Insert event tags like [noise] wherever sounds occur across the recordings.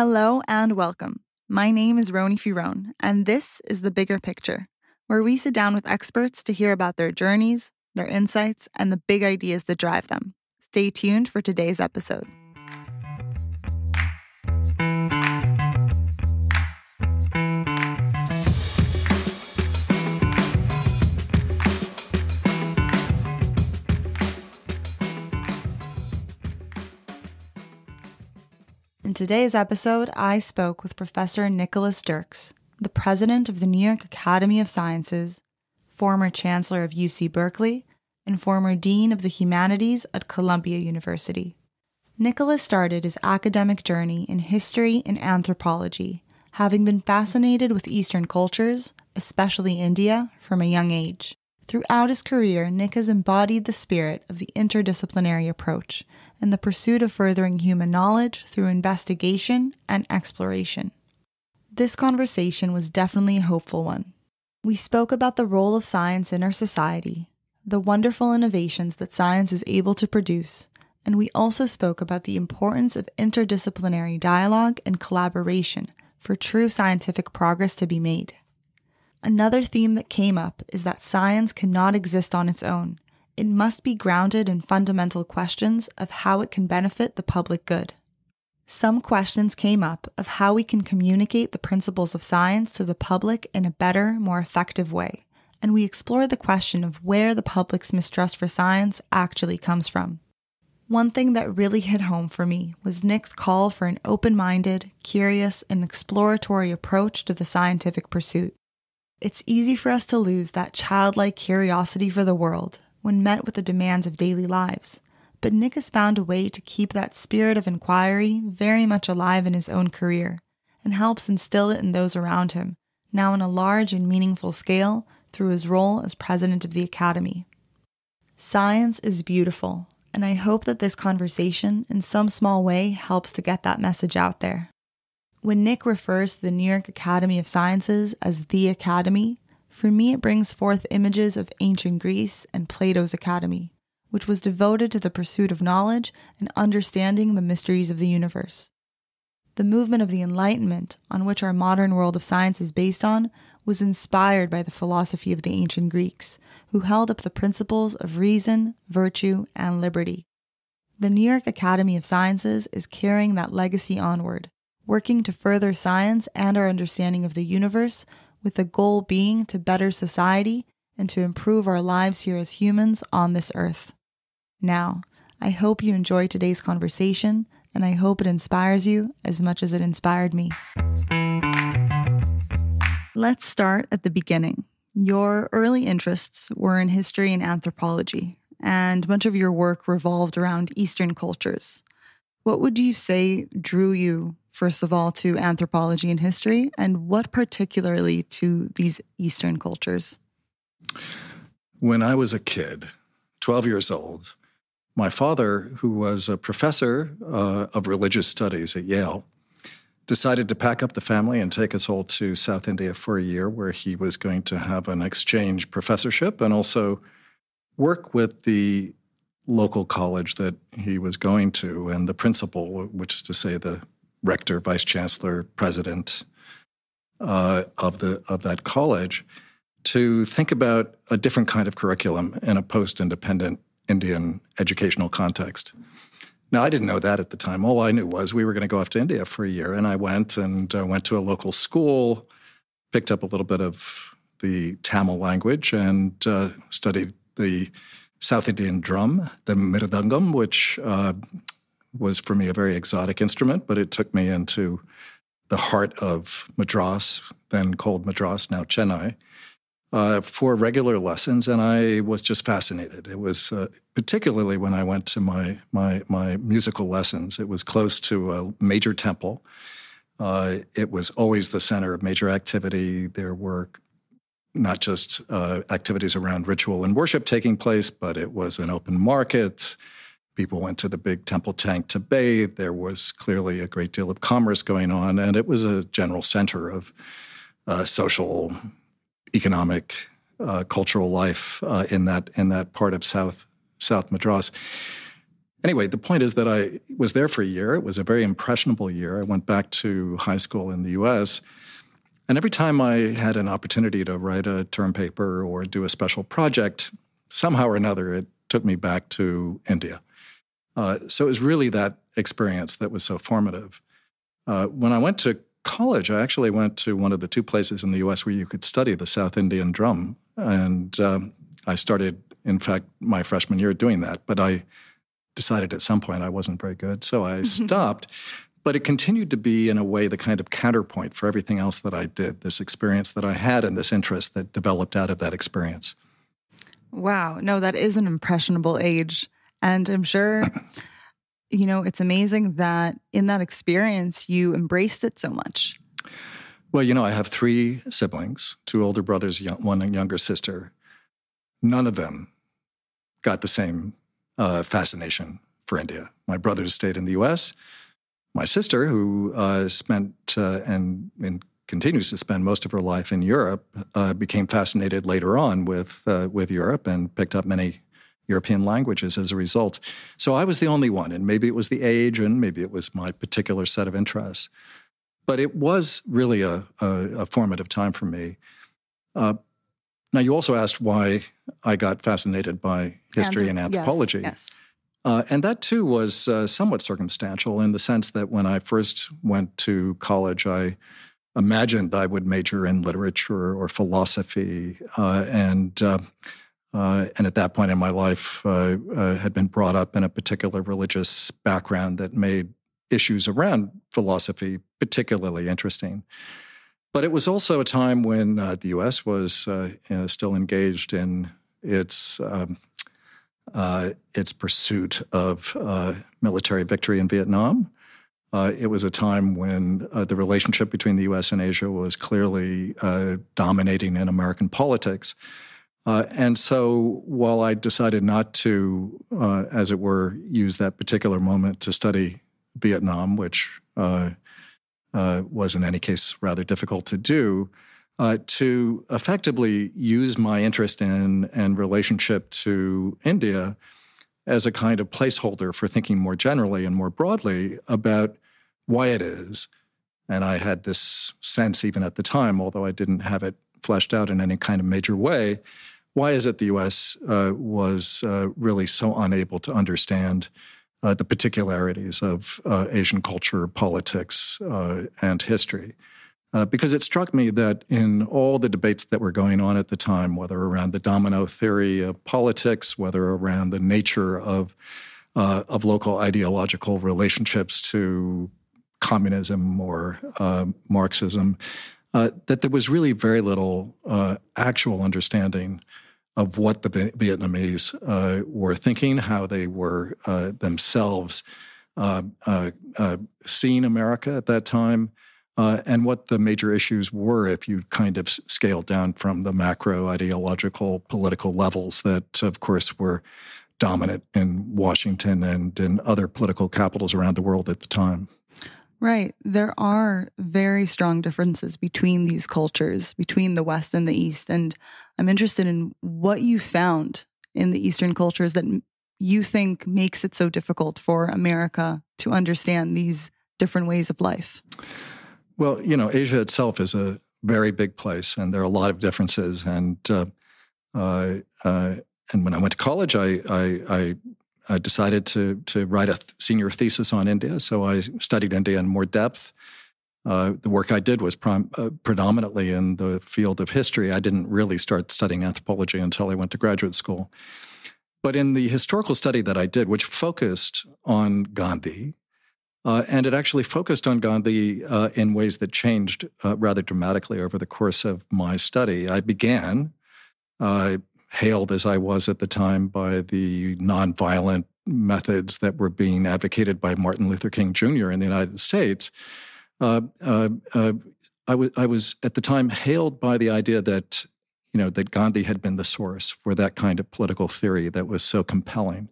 Hello and welcome. My name is Roni Firone, and this is The Bigger Picture, where we sit down with experts to hear about their journeys, their insights, and the big ideas that drive them. Stay tuned for today's episode. Today's episode, I spoke with Professor Nicholas Dirks, the president of the New York Academy of Sciences, former chancellor of UC Berkeley, and former dean of the humanities at Columbia University. Nicholas started his academic journey in history and anthropology, having been fascinated with Eastern cultures, especially India, from a young age. Throughout his career, Nick has embodied the spirit of the interdisciplinary approach and the pursuit of furthering human knowledge through investigation and exploration. This conversation was definitely a hopeful one. We spoke about the role of science in our society, the wonderful innovations that science is able to produce, and we also spoke about the importance of interdisciplinary dialogue and collaboration for true scientific progress to be made. Another theme that came up is that science cannot exist on its own, it must be grounded in fundamental questions of how it can benefit the public good. Some questions came up of how we can communicate the principles of science to the public in a better, more effective way, and we explored the question of where the public's mistrust for science actually comes from. One thing that really hit home for me was Nick's call for an open minded, curious, and exploratory approach to the scientific pursuit. It's easy for us to lose that childlike curiosity for the world when met with the demands of daily lives. But Nick has found a way to keep that spirit of inquiry very much alive in his own career and helps instill it in those around him, now on a large and meaningful scale through his role as president of the Academy. Science is beautiful, and I hope that this conversation, in some small way, helps to get that message out there. When Nick refers to the New York Academy of Sciences as the Academy, for me, it brings forth images of ancient Greece and Plato's Academy, which was devoted to the pursuit of knowledge and understanding the mysteries of the universe. The movement of the Enlightenment, on which our modern world of science is based on, was inspired by the philosophy of the ancient Greeks, who held up the principles of reason, virtue, and liberty. The New York Academy of Sciences is carrying that legacy onward, working to further science and our understanding of the universe with the goal being to better society and to improve our lives here as humans on this earth. Now, I hope you enjoy today's conversation, and I hope it inspires you as much as it inspired me. Let's start at the beginning. Your early interests were in history and anthropology, and much of your work revolved around Eastern cultures. What would you say drew you first of all, to anthropology and history, and what particularly to these Eastern cultures? When I was a kid, 12 years old, my father, who was a professor uh, of religious studies at Yale, decided to pack up the family and take us all to South India for a year, where he was going to have an exchange professorship and also work with the local college that he was going to and the principal, which is to say the rector, vice chancellor, president uh, of the of that college, to think about a different kind of curriculum in a post-independent Indian educational context. Now, I didn't know that at the time. All I knew was we were going to go off to India for a year, and I went and uh, went to a local school, picked up a little bit of the Tamil language, and uh, studied the South Indian drum, the mridangam, which uh, was for me a very exotic instrument, but it took me into the heart of Madras, then called Madras, now Chennai, uh, for regular lessons, and I was just fascinated. It was uh, particularly when I went to my my my musical lessons. It was close to a major temple. Uh, it was always the center of major activity. There were not just uh, activities around ritual and worship taking place, but it was an open market. People went to the big temple tank to bathe. There was clearly a great deal of commerce going on, and it was a general center of uh, social, economic, uh, cultural life uh, in that in that part of South South Madras. anyway, the point is that I was there for a year. It was a very impressionable year. I went back to high school in the US. And every time I had an opportunity to write a term paper or do a special project, somehow or another, it took me back to India. Uh, so it was really that experience that was so formative. Uh, when I went to college, I actually went to one of the two places in the US where you could study the South Indian drum. And um, I started, in fact, my freshman year doing that. But I decided at some point I wasn't very good, so I [laughs] stopped. But it continued to be, in a way, the kind of counterpoint for everything else that I did, this experience that I had and this interest that developed out of that experience. Wow. No, that is an impressionable age. And I'm sure, you know, it's amazing that in that experience you embraced it so much. Well, you know, I have three siblings two older brothers, one younger sister. None of them got the same uh, fascination for India. My brothers stayed in the US. My sister, who uh, spent uh, and, and, continues to spend most of her life in Europe, uh, became fascinated later on with, uh, with Europe and picked up many European languages as a result. So I was the only one, and maybe it was the age and maybe it was my particular set of interests. But it was really a, a, a formative time for me. Uh, now, you also asked why I got fascinated by history and anthropology. Yes. yes. Uh, and that too was uh, somewhat circumstantial in the sense that when I first went to college, I imagined I would major in literature or philosophy, uh, and uh, uh, and at that point in my life, uh, had been brought up in a particular religious background that made issues around philosophy particularly interesting. But it was also a time when uh, the U.S. was uh, still engaged in its um, uh, its pursuit of uh, military victory in Vietnam. Uh, it was a time when uh, the relationship between the U.S. and Asia was clearly dominating in American politics. And so, while I decided not to, as it were, use that particular moment to study Vietnam, which uh, was in any case rather difficult to do, uh, to effectively use my interest in and relationship to India as a kind of placeholder for thinking more generally and more broadly about why it is. And I had this sense, even at the time, although I didn't have it fleshed out in any kind of major way, why is it the US uh, was uh, really so unable to understand uh, the particularities of uh, Asian culture, politics, uh, and history. Uh, because it struck me that in all the debates that were going on at the time, whether around the domino theory of politics, whether around the nature of, uh, of local ideological relationships to communism or uh, Marxism, that there was really very little actual understanding of what the Vietnamese uh, were thinking, how they were uh, themselves uh, uh, uh seeing America at that time, and what the major issues were if you kind of scaled down from the macro ideological political levels that, of course, were dominant in Washington and in other political capitals around the world at the time. Right. There are very strong differences between these cultures, between the West and the East. And I'm interested in what you found in the Eastern cultures that you think makes it so difficult for America to understand these different ways of life. Well, you know, Asia itself is a very big place, and there are a lot of differences. And uh, uh, uh, and when I went to college, I, I, I I decided to to write a th- senior thesis on India. So I studied India in more depth. Uh, the work I did was prom- uh, predominantly in the field of history. I didn't really start studying anthropology until I went to graduate school. But in the historical study that I did, which focused on Gandhi, uh, and it actually focused on Gandhi uh, in ways that changed uh, rather dramatically over the course of my study. I began uh, hailed as I was at the time by the nonviolent methods that were being advocated by Martin Luther King Jr. in the United States, uh, uh, uh, I, w- I was at the time hailed by the idea that you know that Gandhi had been the source for that kind of political theory that was so compelling.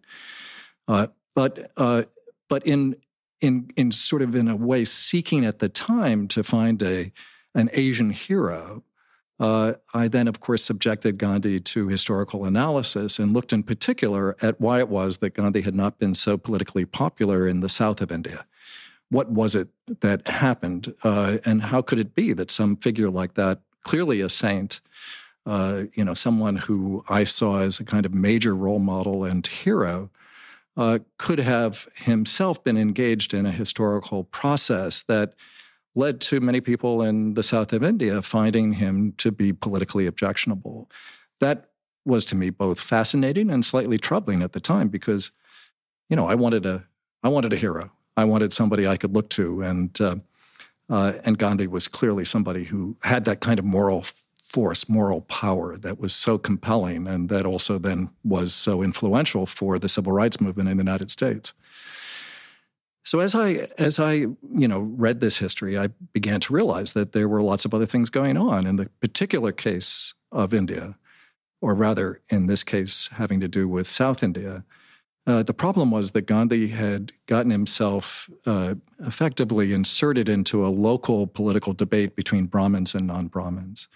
Uh, but uh, but in in in sort of in a way seeking at the time to find a an Asian hero uh, I then, of course, subjected Gandhi to historical analysis and looked in particular at why it was that Gandhi had not been so politically popular in the south of India. What was it that happened? Uh, and how could it be that some figure like that, clearly a saint, uh, you know, someone who I saw as a kind of major role model and hero, uh, could have himself been engaged in a historical process that led to many people in the south of India finding him to be politically objectionable. That was to me both fascinating and slightly troubling at the time because, you know, I wanted a I wanted a hero. I wanted somebody I could look to, and uh, uh, and Gandhi was clearly somebody who had that kind of moral force, moral power that was so compelling, and that also then was so influential for the civil rights movement in the United States. So as I as I you know read this history, I began to realize that there were lots of other things going on. In the particular case of India, or rather, in this case, having to do with South India, uh, the problem was that Gandhi had gotten himself uh, effectively inserted into a local political debate between Brahmins and non-Brahmins.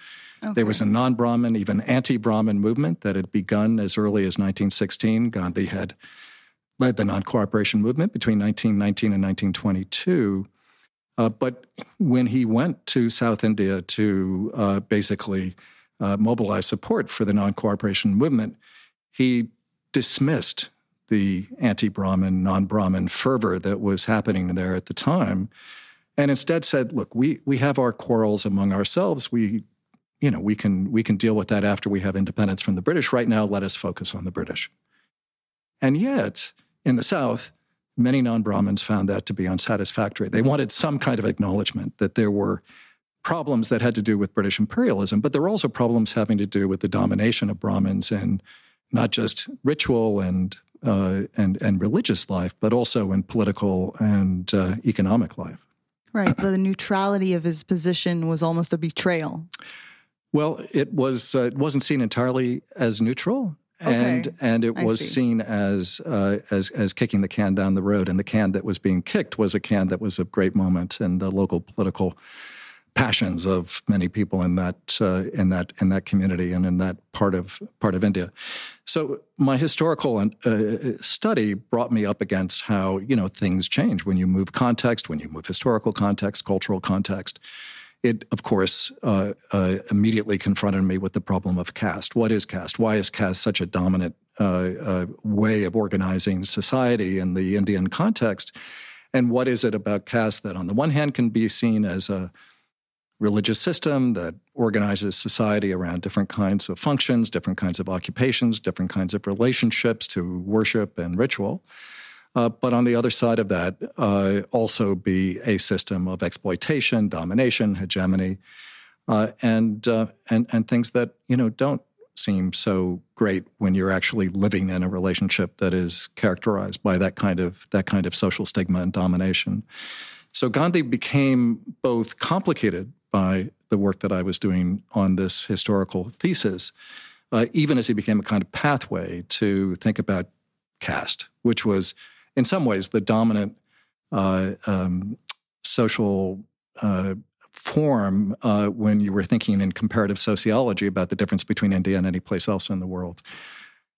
Okay. There was a non-Brahmin, even anti-Brahmin movement that had begun as early as 1916. Gandhi had led the non cooperation movement between 1919 and 1922. Uh, but when he went to South India to uh, basically uh, mobilize support for the non cooperation movement, he dismissed the anti Brahmin, non Brahmin fervor that was happening there at the time. And instead said, look, we, we have our quarrels among ourselves. We, you know, we can, we can deal with that after we have independence from the British. Right now, let us focus on the British. And yet, in the South, many non Brahmins found that to be unsatisfactory. They wanted some kind of acknowledgement that there were problems that had to do with British imperialism, but there were also problems having to do with the domination of Brahmins in not just ritual and uh, and and religious life, but also in political and uh, economic life. Right. The neutrality of his position was almost a betrayal. Well, it was. Uh, it wasn't seen entirely as neutral. Okay. And and it was seen as uh, as as kicking the can down the road, and the can that was being kicked was a can that was a great moment in the local political passions of many people in that uh, in that in that community and in that part of part of India. So my historical uh, study brought me up against how you know things change when you move context, when you move historical context, cultural context it, of course, uh, uh, immediately confronted me with the problem of caste. What is caste? Why is caste such a dominant uh, uh, way of organizing society in the Indian context? And what is it about caste that, on the one hand, can be seen as a religious system that organizes society around different kinds of functions, different kinds of occupations, different kinds of relationships to worship and ritual? Uh, but on the other side of that, uh, also be a system of exploitation, domination, hegemony, uh, and uh, and and things that you know don't seem so great when you're actually living in a relationship that is characterized by that kind of that kind of social stigma and domination. So Gandhi became both complicated by the work that I was doing on this historical thesis, uh, even as he became a kind of pathway to think about caste, which was in some ways, the dominant uh, um, social uh, form uh, when you were thinking in comparative sociology about the difference between India and any place else in the world.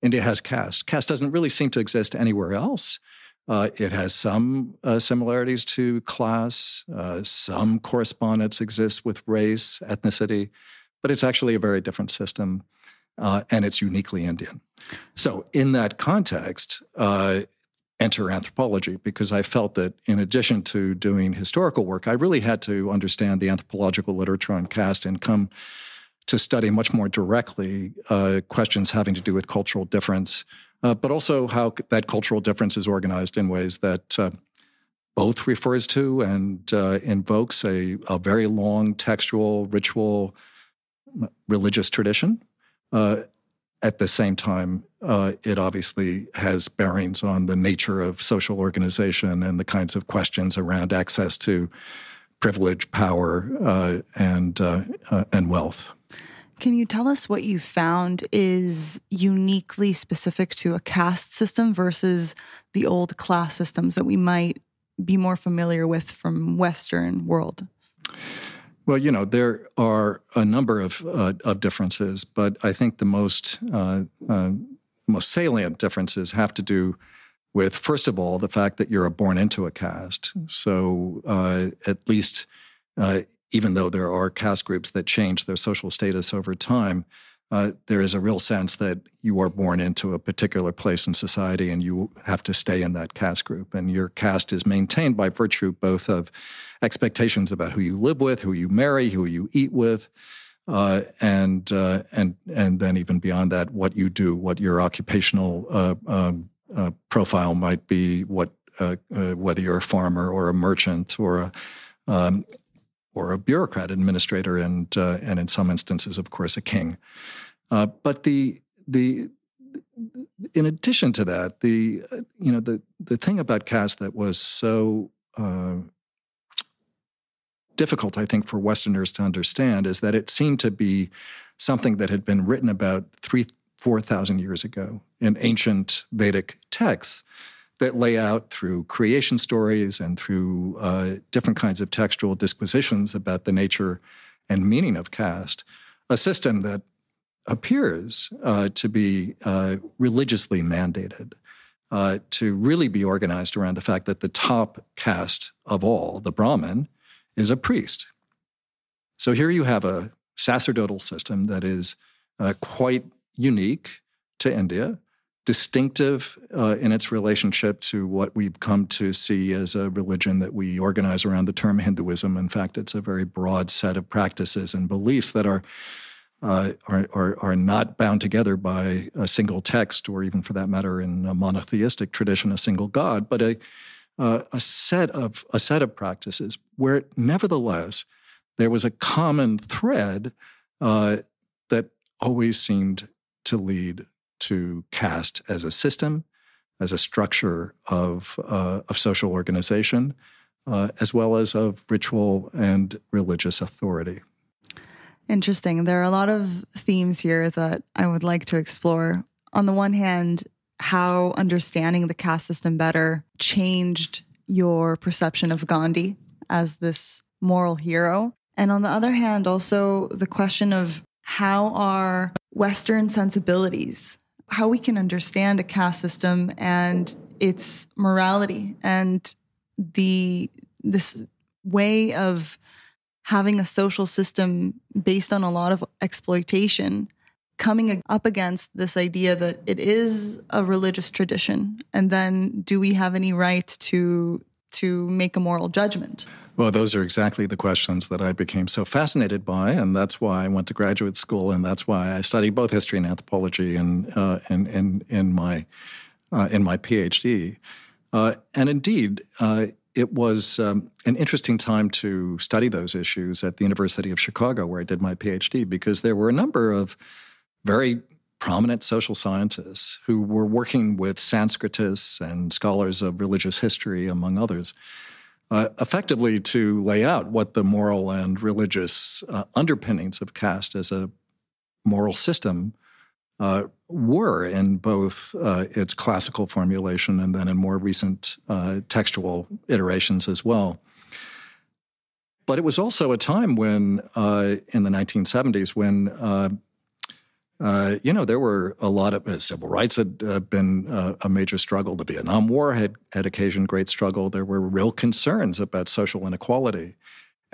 India has caste. Caste doesn't really seem to exist anywhere else. Uh, it has some uh, similarities to class. Uh, some correspondence exists with race, ethnicity, but it's actually a very different system, uh, and it's uniquely Indian. So, in that context, uh, enter anthropology because I felt that in addition to doing historical work, I really had to understand the anthropological literature on caste and come to study much more directly uh, questions having to do with cultural difference, uh, but also how that cultural difference is organized in ways that uh, both refers to and uh, invokes a, a, very long textual, ritual, religious tradition, uh, at the same time, uh, it obviously has bearings on the nature of social organization and the kinds of questions around access to privilege, power, uh, and uh, uh and wealth. Can you tell us what you found is uniquely specific to a caste system versus the old class systems that we might be more familiar with from Western world? Well, you know, there are a number of, uh, of differences, but I think the most, uh, uh, most salient differences have to do with, first of all, the fact that you're born into a caste. So uh, at least, uh, even though there are caste groups that change their social status over time, uh, there is a real sense that you are born into a particular place in society and you have to stay in that caste group. And your caste is maintained by virtue both of expectations about who you live with, who you marry, who you eat with. Uh, and uh, and and then even beyond that, what you do, what your occupational uh, um, uh, profile might be, what uh, whether you're a farmer or a merchant or a um, or a bureaucrat, administrator, and uh, and in some instances, of course, a king. Uh, but the the in addition to that, the you know the the thing about caste that was so uh, difficult, I think, for Westerners to understand is that it seemed to be something that had been written about three four thousand years ago in ancient Vedic texts that lay out through creation stories and through uh, different kinds of textual disquisitions about the nature and meaning of caste, a system that appears uh, to be uh, religiously mandated, uh, to really be organized around the fact that the top caste of all, the Brahmin, is a priest. So here you have a sacerdotal system that is uh, quite unique to India distinctive uh, in its relationship to what we've come to see as a religion that we organize around the term Hinduism. In fact, it's a very broad set of practices and beliefs that are. Uh, are, are, are not bound together by a single text, or even for that matter, in a monotheistic tradition, a single God, but a, uh, a set of a set of practices where, nevertheless, there was a common thread uh, that always seemed to lead to caste as a system, as a structure of, uh, of social organization, uh, as well as of ritual and religious authority. Interesting. There are a lot of themes here that I would like to explore. On the one hand, how understanding the caste system better changed your perception of Gandhi as this moral hero. And on the other hand, also the question of how are Western sensibilities how we can understand a caste system and its morality and the this way of having a social system based on a lot of exploitation coming up against this idea that it is a religious tradition. And then do we have any right to to make a moral judgment well, those are exactly the questions that I became so fascinated by, and that's why I went to graduate school, and that's why I studied both history and anthropology in uh, in, in, in my uh, in my PhD. Uh, and indeed, uh, it was um, an interesting time to study those issues at the University of Chicago, where I did my PhD, because there were a number of very prominent social scientists who were working with Sanskritists and scholars of religious history, among others uh, effectively to lay out what the moral and religious uh, underpinnings of caste as a moral system uh, were in both uh, its classical formulation and then in more recent uh, textual iterations as well. But it was also a time when, uh, in the 1970s, when uh, you know, there were a lot of uh, civil rights had uh, been uh, a major struggle. The Vietnam War had, had occasioned great struggle. There were real concerns about social inequality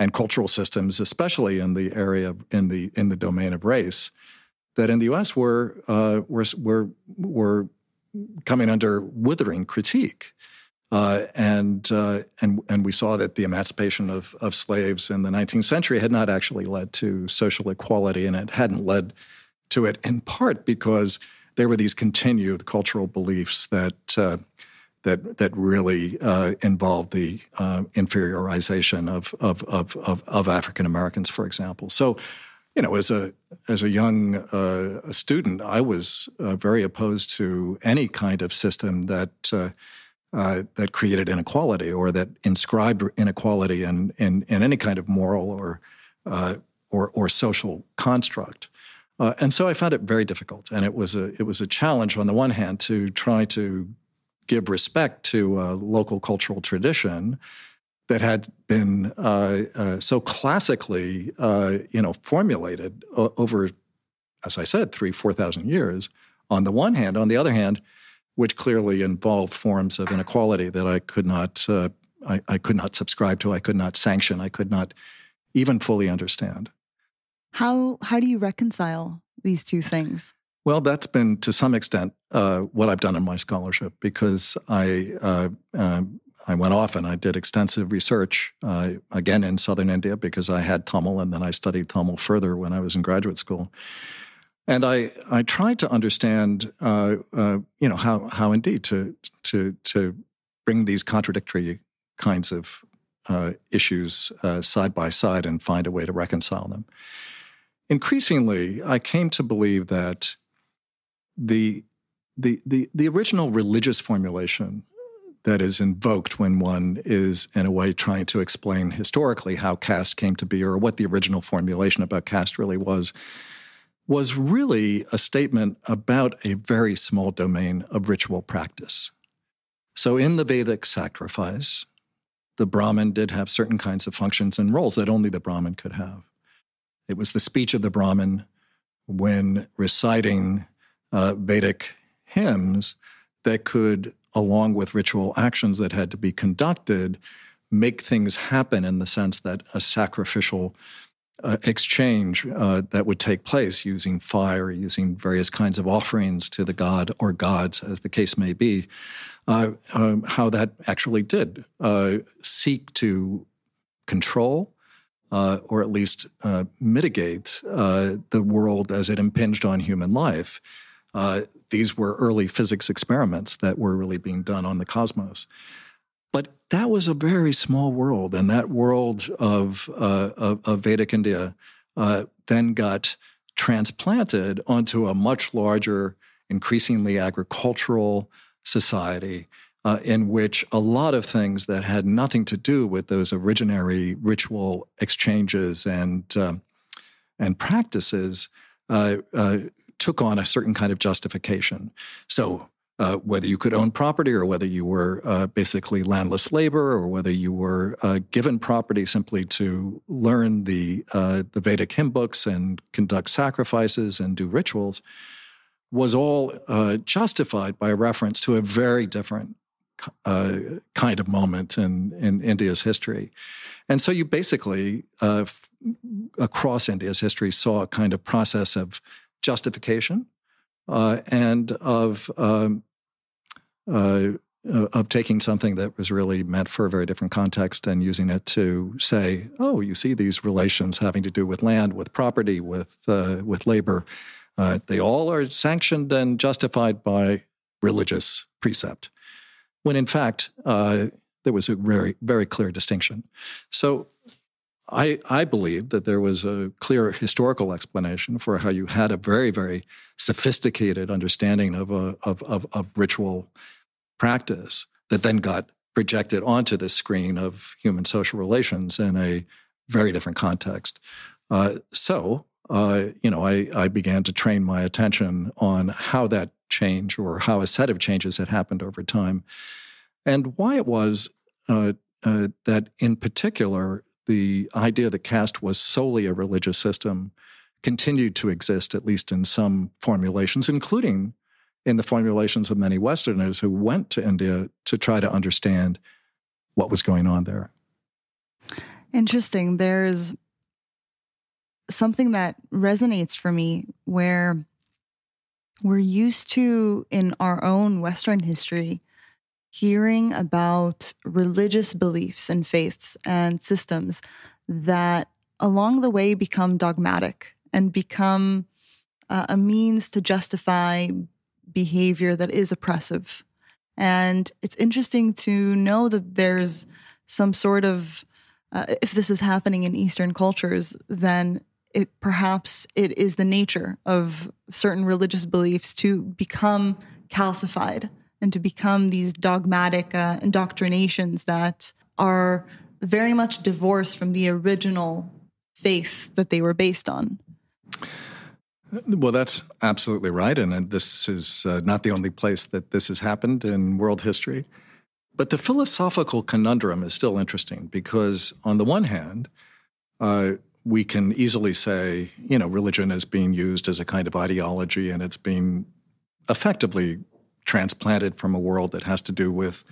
and cultural systems, especially in the area in the in the domain of race, that in the U.S. were uh, were were were coming under withering critique. Uh, and and and we saw that the emancipation of of slaves in the 19th century had not actually led to social equality, and it hadn't led to it in part because there were these continued cultural beliefs that uh, that that really uh, involved the uh, inferiorization of of of, of, of African Americans, for example. So, you know, as a as a young uh, student, I was uh, very opposed to any kind of system that. Uh, that created inequality or that inscribed inequality in, in, in any kind of moral or, or, or social construct. Uh, and so I found it very difficult, and it was a it was a challenge on the one hand to try to give respect to a local cultural tradition that had been uh, uh, so classically, uh, you know, formulated over, as I said, three, four thousand years. On the one hand, on the other hand, which clearly involved forms of inequality that I could not, uh, I, I could not subscribe to, I could not sanction, I could not even fully understand. How how do you reconcile these two things? Well, that's been to some extent uh, what I've done in my scholarship because I uh, uh, I went off and I did extensive research uh, again in southern India because I had Tamil and then I studied Tamil further when I was in graduate school. And I, I tried to understand, uh, uh, you know, how, how indeed to, to, to bring these contradictory kinds of issues side by side and find a way to reconcile them. Increasingly, I came to believe that the the the the original religious formulation that is invoked when one is in a way trying to explain historically how caste came to be or what the original formulation about caste really was was really a statement about a very small domain of ritual practice. So in the Vedic sacrifice, the Brahmin did have certain kinds of functions and roles that only the Brahmin could have. It was the speech of the Brahmin when reciting uh, Vedic hymns that could, along with ritual actions that had to be conducted, make things happen in the sense that a sacrificial uh, exchange uh, that would take place using fire, using various kinds of offerings to the god or gods, as the case may be, uh, um, how that actually did uh, seek to control uh, or at least uh, mitigate the world as it impinged on human life. Uh, these were early physics experiments that were really being done on the cosmos. But that was a very small world, and that world of, uh, of, of, Vedic India uh, then got transplanted onto a much larger, increasingly agricultural society uh, in which a lot of things that had nothing to do with those originary ritual exchanges and uh, and practices uh, uh, took on a certain kind of justification. So, uh, whether you could own property or whether you were uh, basically landless labor or whether you were given property simply to learn the, the Vedic hymn books and conduct sacrifices and do rituals, was all uh, justified by reference to a very different uh, kind of moment in, in India's history. And so you basically, f- across India's history, saw a kind of process of justification uh, and of um, uh, uh, of taking something that was really meant for a very different context and using it to say, oh, you see these relations having to do with land, with property, with uh, with labor. Uh, they all are sanctioned and justified by religious precept, when in fact uh, there was a very very clear distinction. So I, I believe that there was a clear historical explanation for how you had a very, very sophisticated understanding of, a, of, of, of ritual practice that then got projected onto the screen of human social relations in a very different context. Uh, so, uh, you know, I, I began to train my attention on how that change or how a set of changes had happened over time and why it was uh, uh that, in particular, the idea that caste was solely a religious system continued to exist, at least in some formulations, including in the formulations of many Westerners who went to India to try to understand what was going on there. Interesting. There's something that resonates for me where we're used to, in our own Western history, hearing about religious beliefs and faiths and systems that along the way become dogmatic and become uh, a means to justify behavior that is oppressive. And it's interesting to know that there's some sort of, uh, if this is happening in Eastern cultures, then it perhaps it is the nature of certain religious beliefs to become calcified and to become these dogmatic uh, indoctrinations that are very much divorced from the original faith that they were based on. Well, that's absolutely right. And this is uh, not the only place that this has happened in world history. But the philosophical conundrum is still interesting because, on the one hand, uh, we can easily say, you know, religion is being used as a kind of ideology and it's being effectively transplanted from a world that has to do with,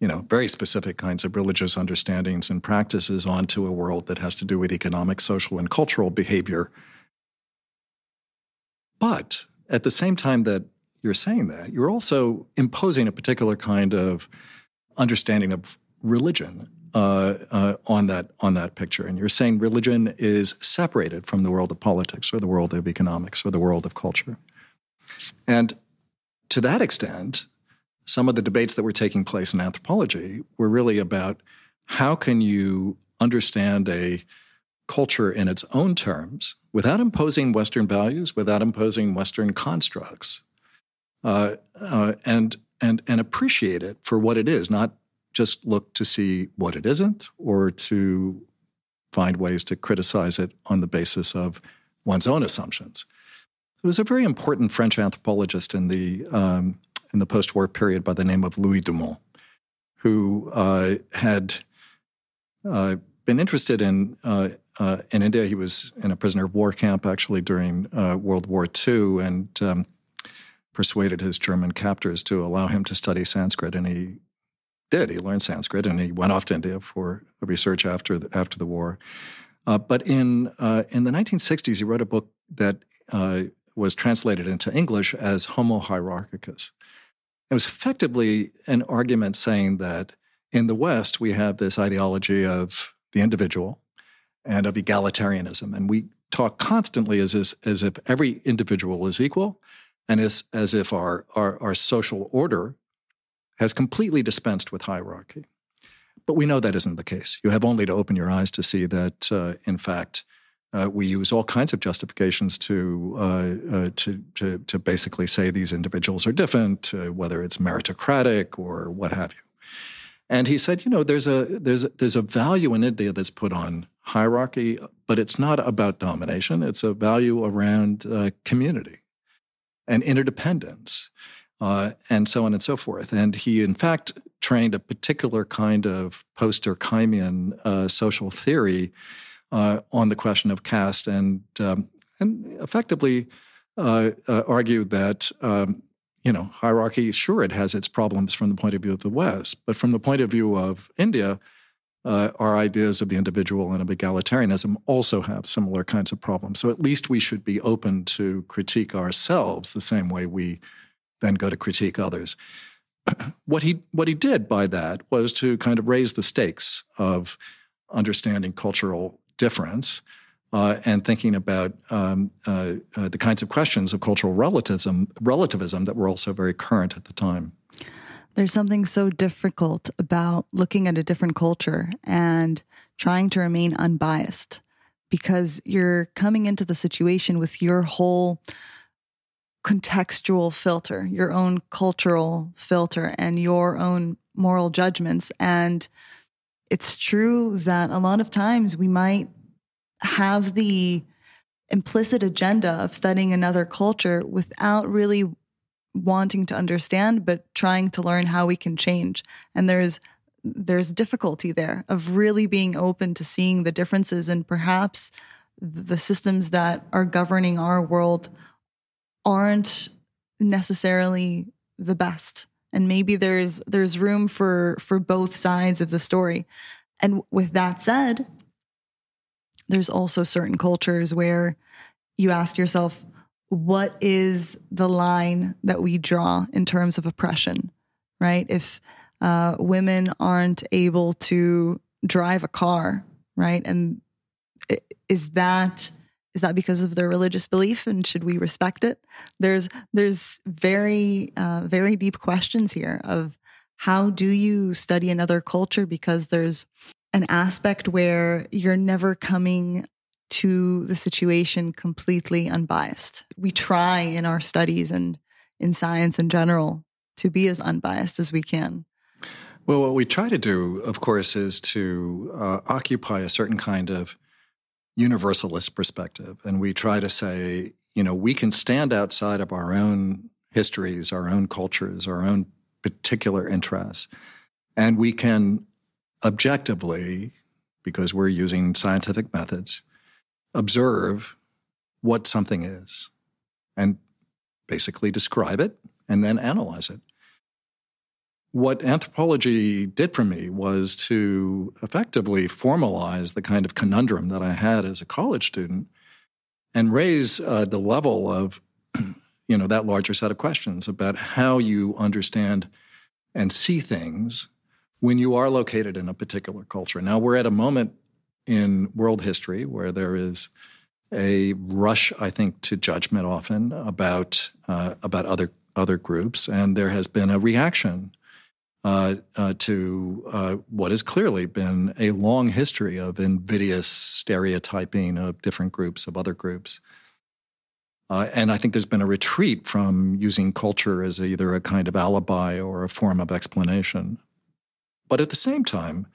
you know, very specific kinds of religious understandings and practices onto a world that has to do with economic, social, and cultural behavior. But at the same time that you're saying that, you're also imposing a particular kind of understanding of religion uh, uh, on that on that picture, and you're saying religion is separated from the world of politics or the world of economics or the world of culture, and to that extent, some of the debates that were taking place in anthropology were really about how can you understand a culture in its own terms without imposing Western values, without imposing Western constructs, uh, uh, and and and appreciate it for what it is, not just look to see what it isn't or to find ways to criticize it on the basis of one's own assumptions. There was a very important French anthropologist in the um, in the post-war period by the name of Louis Dumont, who uh, had uh, been interested in uh, uh in India. He was in a prisoner of war camp actually during uh, World War II, and um, persuaded his German captors to allow him to study Sanskrit, and he did. He learned Sanskrit and he went off to India for research after the, after the war. Uh, but in uh, in the 1960s, he wrote a book that uh, was translated into English as Homo Hierarchicus. It was effectively an argument saying that in the West we have this ideology of the individual and of egalitarianism, and we talk constantly as as, as if every individual is equal, and as as if our, our our social order has completely dispensed with hierarchy. But we know that isn't the case. You have only to open your eyes to see that, uh, in fact, uh, we use all kinds of justifications to, uh, uh to, to, to, basically say these individuals are different, uh, whether it's meritocratic or what have you. And he said, you know, there's a, there's, a, there's a value in India that's put on hierarchy, but it's not about domination. It's a value around uh, community and interdependence uh, and so on and so forth. And he, in fact, trained a particular kind of post Durkheimian uh, social theory uh, on the question of caste, and um, and effectively uh, uh, argued that. Um, you know, hierarchy, sure, it has its problems from the point of view of the West, but from the point of view of India, uh, our ideas of the individual and of egalitarianism also have similar kinds of problems. So at least we should be open to critique ourselves the same way we then go to critique others. [clears throat] what he what he did by that was to kind of raise the stakes of understanding cultural difference uh, and thinking about um, uh, uh, the kinds of questions of cultural relativism relativism that were also very current at the time. There's something so difficult about looking at a different culture and trying to remain unbiased because you're coming into the situation with your whole contextual filter, your own cultural filter, and your own moral judgments. And it's true that a lot of times we might have the implicit agenda of studying another culture without really wanting to understand but trying to learn how we can change and there's there's difficulty there of really being open to seeing the differences and perhaps the systems that are governing our world aren't necessarily the best. And maybe there's there's room for for both sides of the story. And with that said there's also certain cultures where you ask yourself what is the line that we draw in terms of oppression right? If uh, women aren't able to drive a car right? And is that is that because of their religious belief and should we respect it? There's there's very uh, very deep questions here of how do you study another culture? Because there's an aspect where you're never coming to the situation completely unbiased. We try in our studies and in science in general to be as unbiased as we can. Well what we try to do of course is to uh, occupy a certain kind of universalist perspective. And we try to say, you know, we can stand outside of our own histories, our own cultures, our own particular interests, And we can objectively, because we're using scientific methods, observe what something is and basically describe it and then analyze it. What anthropology did for me was to effectively formalize the kind of conundrum that I had as a college student and raise uh, the level of [clears throat] you know that larger set of questions about how you understand and see things when you are located in a particular culture. Now we're at a moment in world history where there is a rush, I think, to judgment often about uh, about other other groups, and there has been a reaction uh, uh, to uh, what has clearly been a long history of invidious stereotyping of different groups of other groups. Uh, and I think there's been a retreat from using culture as either a kind of alibi or a form of explanation. But at the same time,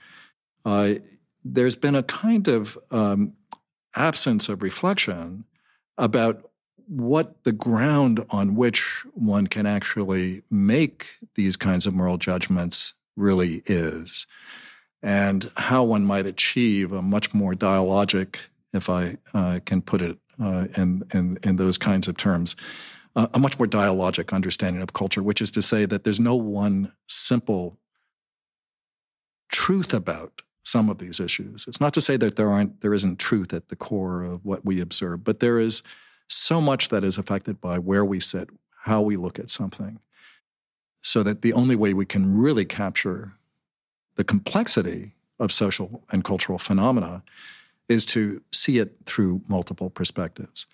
uh, there's been a kind of um, absence of reflection about what the ground on which one can actually make these kinds of moral judgments really is, and how one might achieve a much more dialogic, if I uh, can put it uh, in, in, in those kinds of terms, uh, a much more dialogic understanding of culture, which is to say that there's no one simple truth about some of these issues. It's not to say that there aren't there isn't truth at the core of what we observe, but there is so much that is affected by where we sit, how we look at something. So that the only way we can really capture the complexity of social and cultural phenomena is to see it through multiple perspectives.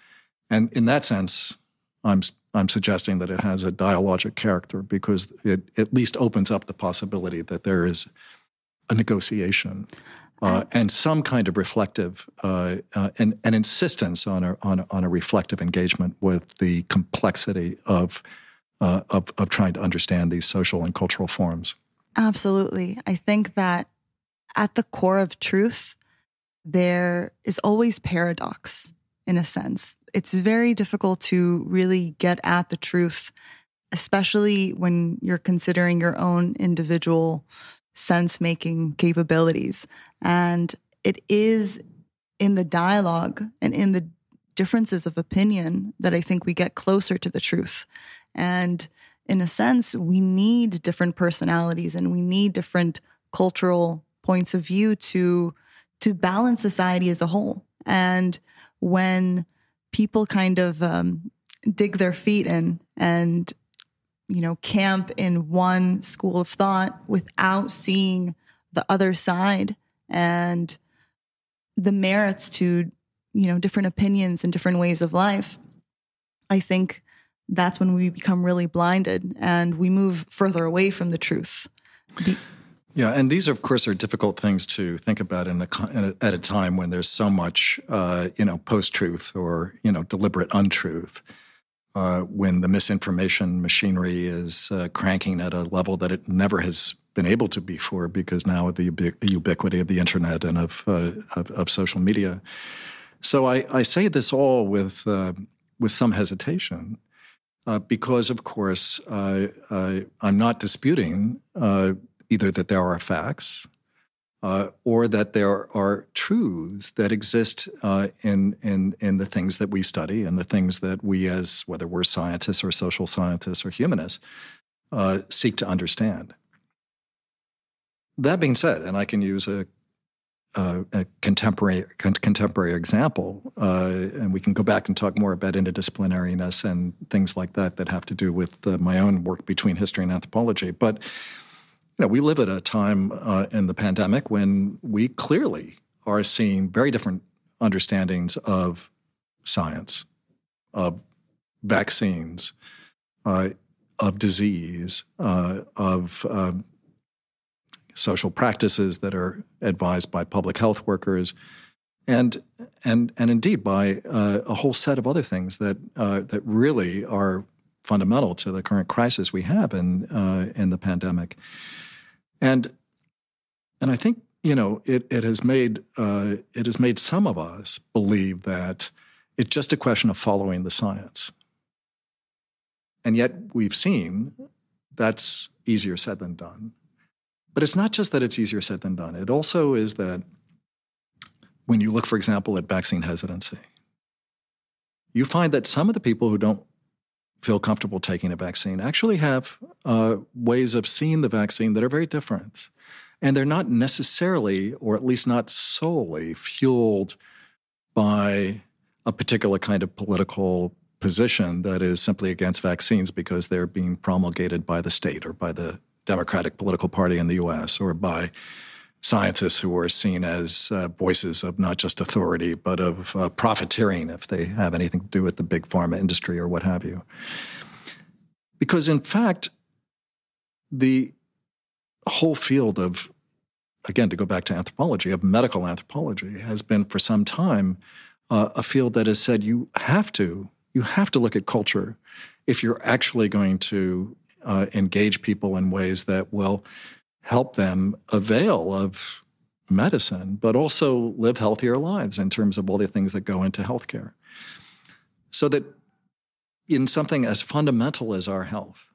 And in that sense, I'm, I'm suggesting that it has a dialogic character because it at least opens up the possibility that there is a negotiation uh, and some kind of reflective uh, uh, and an insistence on a, on a, on a reflective engagement with the complexity of, uh, of of trying to understand these social and cultural forms. Absolutely, I think that at the core of truth, there is always paradox. In a sense, it's very difficult to really get at the truth, especially when you're considering your own individual sense making capabilities. And it is in the dialogue and in the differences of opinion that I think we get closer to the truth. And in a sense, we need different personalities and we need different cultural points of view to to balance society as a whole. And when people kind of um, dig their feet in and you know, camp in one school of thought without seeing the other side and the merits to, you know, different opinions and different ways of life. I think that's when we become really blinded and we move further away from the truth. Be- yeah, and these, of course, are difficult things to think about in a, in a, at a time when there's so much, uh, you know, post-truth or you know, deliberate untruth uh, when the misinformation machinery is uh, cranking at a level that it never has been able to before because now of the ubiquity of the internet and of, uh, of, of, social media. So I, I, say this all with, uh, with some hesitation uh, because, of course, I'm not disputing uh, either that there are facts uh, or that there are truths that exist uh, in, in, in the things that we study and the things that we, as whether we're scientists or social scientists or humanists, seek to understand. That being said, and I can use a, a, contemporary, contemporary example, uh, and we can go back and talk more about interdisciplinariness and things like that that have to do with uh, my own work between history and anthropology. But you know, we live at a time uh, in the pandemic when we clearly are seeing very different understandings of science, of vaccines, uh, of disease, uh, of um, social practices that are advised by public health workers, and and and indeed by uh, a whole set of other things that uh, that really are fundamental to the current crisis we have in uh, in the pandemic. And and I think you know it it has made uh, it has made some of us believe that it's just a question of following the science. And yet we've seen that's easier said than done. But it's not just that it's easier said than done. It also is that when you look, for example, at vaccine hesitancy, you find that some of the people who don't feel comfortable taking a vaccine actually have uh, ways of seeing the vaccine that are very different. And they're not necessarily, or at least not solely, fueled by a particular kind of political position that is simply against vaccines because they're being promulgated by the state or by the Democratic political party in the US or by scientists who are seen as uh, voices of not just authority, but of uh, profiteering if they have anything to do with the big pharma industry or what have you. Because, in fact, the whole field of, again, to go back to anthropology, of medical anthropology has been for some time uh, a field that has said you have to, you have to look at culture if you're actually going to uh, engage people in ways that will help them avail of medicine, but also live healthier lives in terms of all the things that go into healthcare. So that in something as fundamental as our health,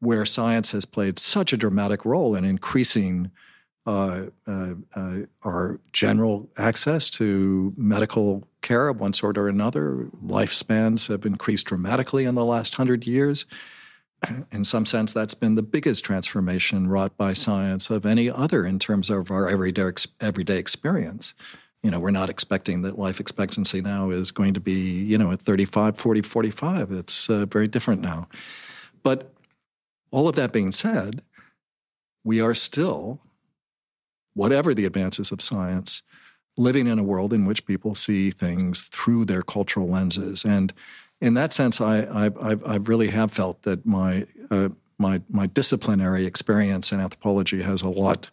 where science has played such a dramatic role in increasing uh, uh, uh, our general access to medical care of one sort or another. Lifespans have increased dramatically in the last hundred years in some sense, that's been the biggest transformation wrought by science of any other in terms of our everyday, everyday experience. You know, we're not expecting that life expectancy now is going to be, you know, at 35, 40, 45. It's uh, very different now. But all of that being said, we are still, whatever the advances of science, living in a world in which people see things through their cultural lenses. And in that sense, I, I, I, really have felt that my, uh, my, my disciplinary experience in anthropology has a lot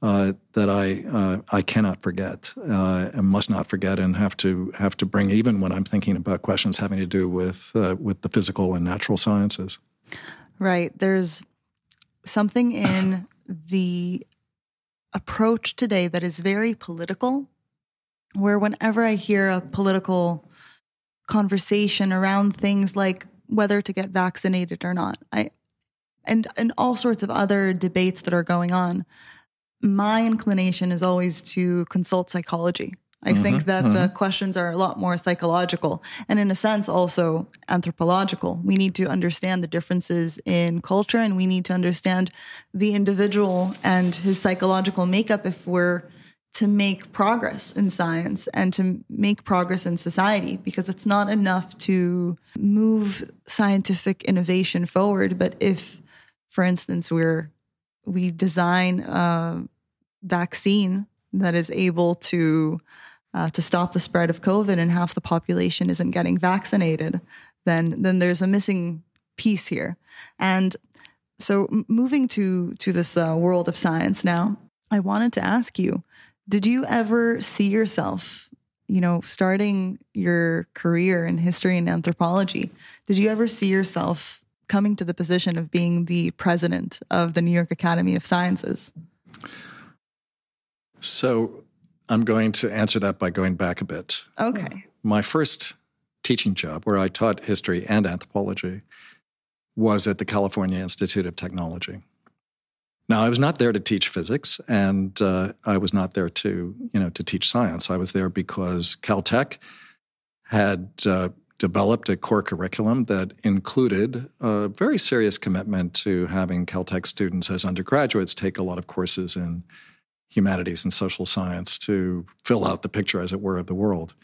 uh, that I, uh, I cannot forget uh, and must not forget and have to, have to bring, even when I'm thinking about questions having to do with, uh, with the physical and natural sciences. Right. There's something in the approach today that is very political, where whenever I hear a political conversation around things like whether to get vaccinated or not. I and and all sorts of other debates that are going on. My inclination is always to consult psychology. I mm-hmm, think that mm-hmm. the questions are a lot more psychological and, in a sense, also anthropological. We need to understand the differences in culture and we need to understand the individual and his psychological makeup if we're to make progress in science and to make progress in society because it's not enough to move scientific innovation forward. But if for instance we're we design a vaccine that is able to uh, to stop the spread of covid and half the population isn't getting vaccinated then then there's a missing piece here. And so moving to to this uh, world of science now i wanted to ask you did you ever see yourself, you know, starting your career in history and anthropology? Did you ever see yourself coming to the position of being the president of the New York Academy of Sciences? So I'm going to answer that by going back a bit. Okay. My first teaching job, where I taught history and anthropology, was at the California Institute of Technology. Now, I was not there to teach physics, and uh, I was not there to, you know, to teach science. I was there because Caltech had uh, developed a core curriculum that included a very serious commitment to having Caltech students as undergraduates take a lot of courses in humanities and social science to fill out the picture, as it were, of the world.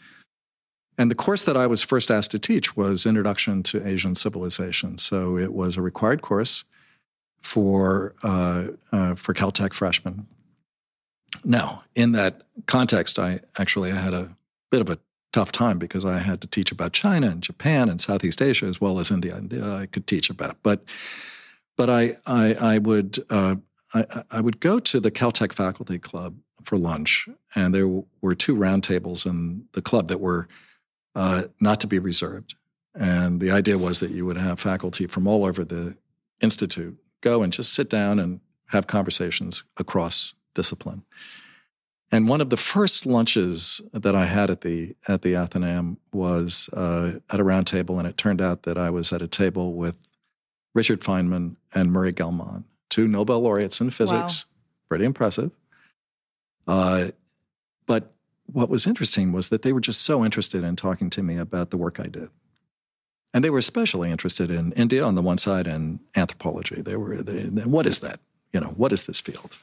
And the course that I was first asked to teach was Introduction to Asian Civilization. So it was a required course for uh, uh, for Caltech freshmen. Now, in that context, I actually I had a bit of a tough time because I had to teach about China and Japan and Southeast Asia as well as India. India I could teach about, but but I I, I would uh, I, I would go to the Caltech faculty club for lunch, and there were two roundtables in the club that were uh, not to be reserved. And the idea was that you would have faculty from all over the institute go and just sit down and have conversations across discipline. And one of the first lunches that I had at the at the Athenaeum was uh, at a round table, and it turned out that I was at a table with Richard Feynman and Murray Gell-Mann, two Nobel laureates in physics. Wow. Pretty impressive. Uh, but what was interesting was that they were just so interested in talking to me about the work I did. And they were especially interested in India on the one side and anthropology. They were, they, what is that? You know, what is this field?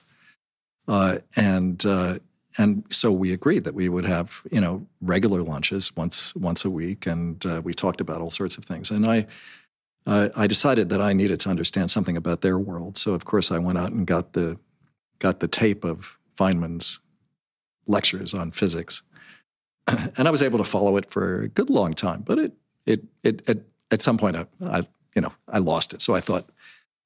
Uh, and uh, and so we agreed that we would have you know regular lunches once once a week, and uh, we talked about all sorts of things. And I I decided that I needed to understand something about their world. So of course I went out and got the got the tape of Feynman's lectures on physics, [clears throat] and I was able to follow it for a good long time. But it it it, at some point I, I you know I lost it. So I thought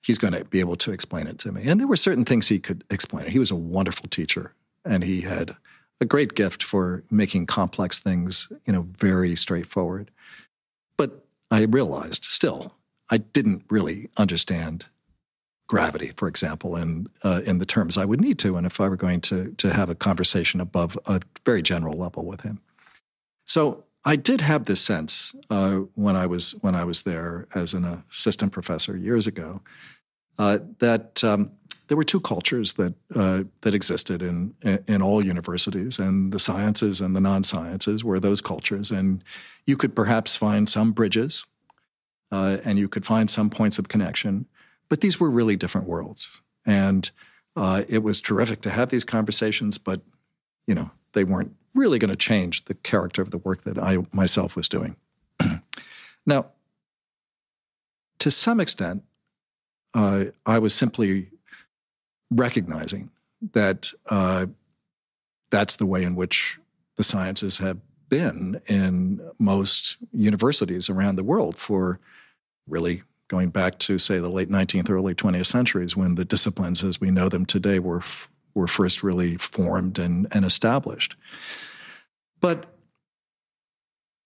he's going to be able to explain it to me. And there were certain things he could explain. He was a wonderful teacher, and he had a great gift for making complex things, you know, very straightforward. But I realized still, I didn't really understand gravity, for example, in uh, in the terms I would need to, and if I were going to to have a conversation above a very general level with him. So I did have this sense uh, when I was when I was there as an assistant professor years ago uh, that um, there were two cultures that uh, that existed in in all universities, and the sciences and the non sciences were those cultures, and you could perhaps find some bridges, uh, and you could find some points of connection, but these were really different worlds, and uh, it was terrific to have these conversations, but you know they weren't really going to change the character of the work that I myself was doing. [clears throat] now, to some extent, uh, I was simply recognizing that uh, that's the way in which the sciences have been in most universities around the world for really going back to, say, the late 19th, early 20th centuries when the disciplines as we know them today were were first really formed and, and established. But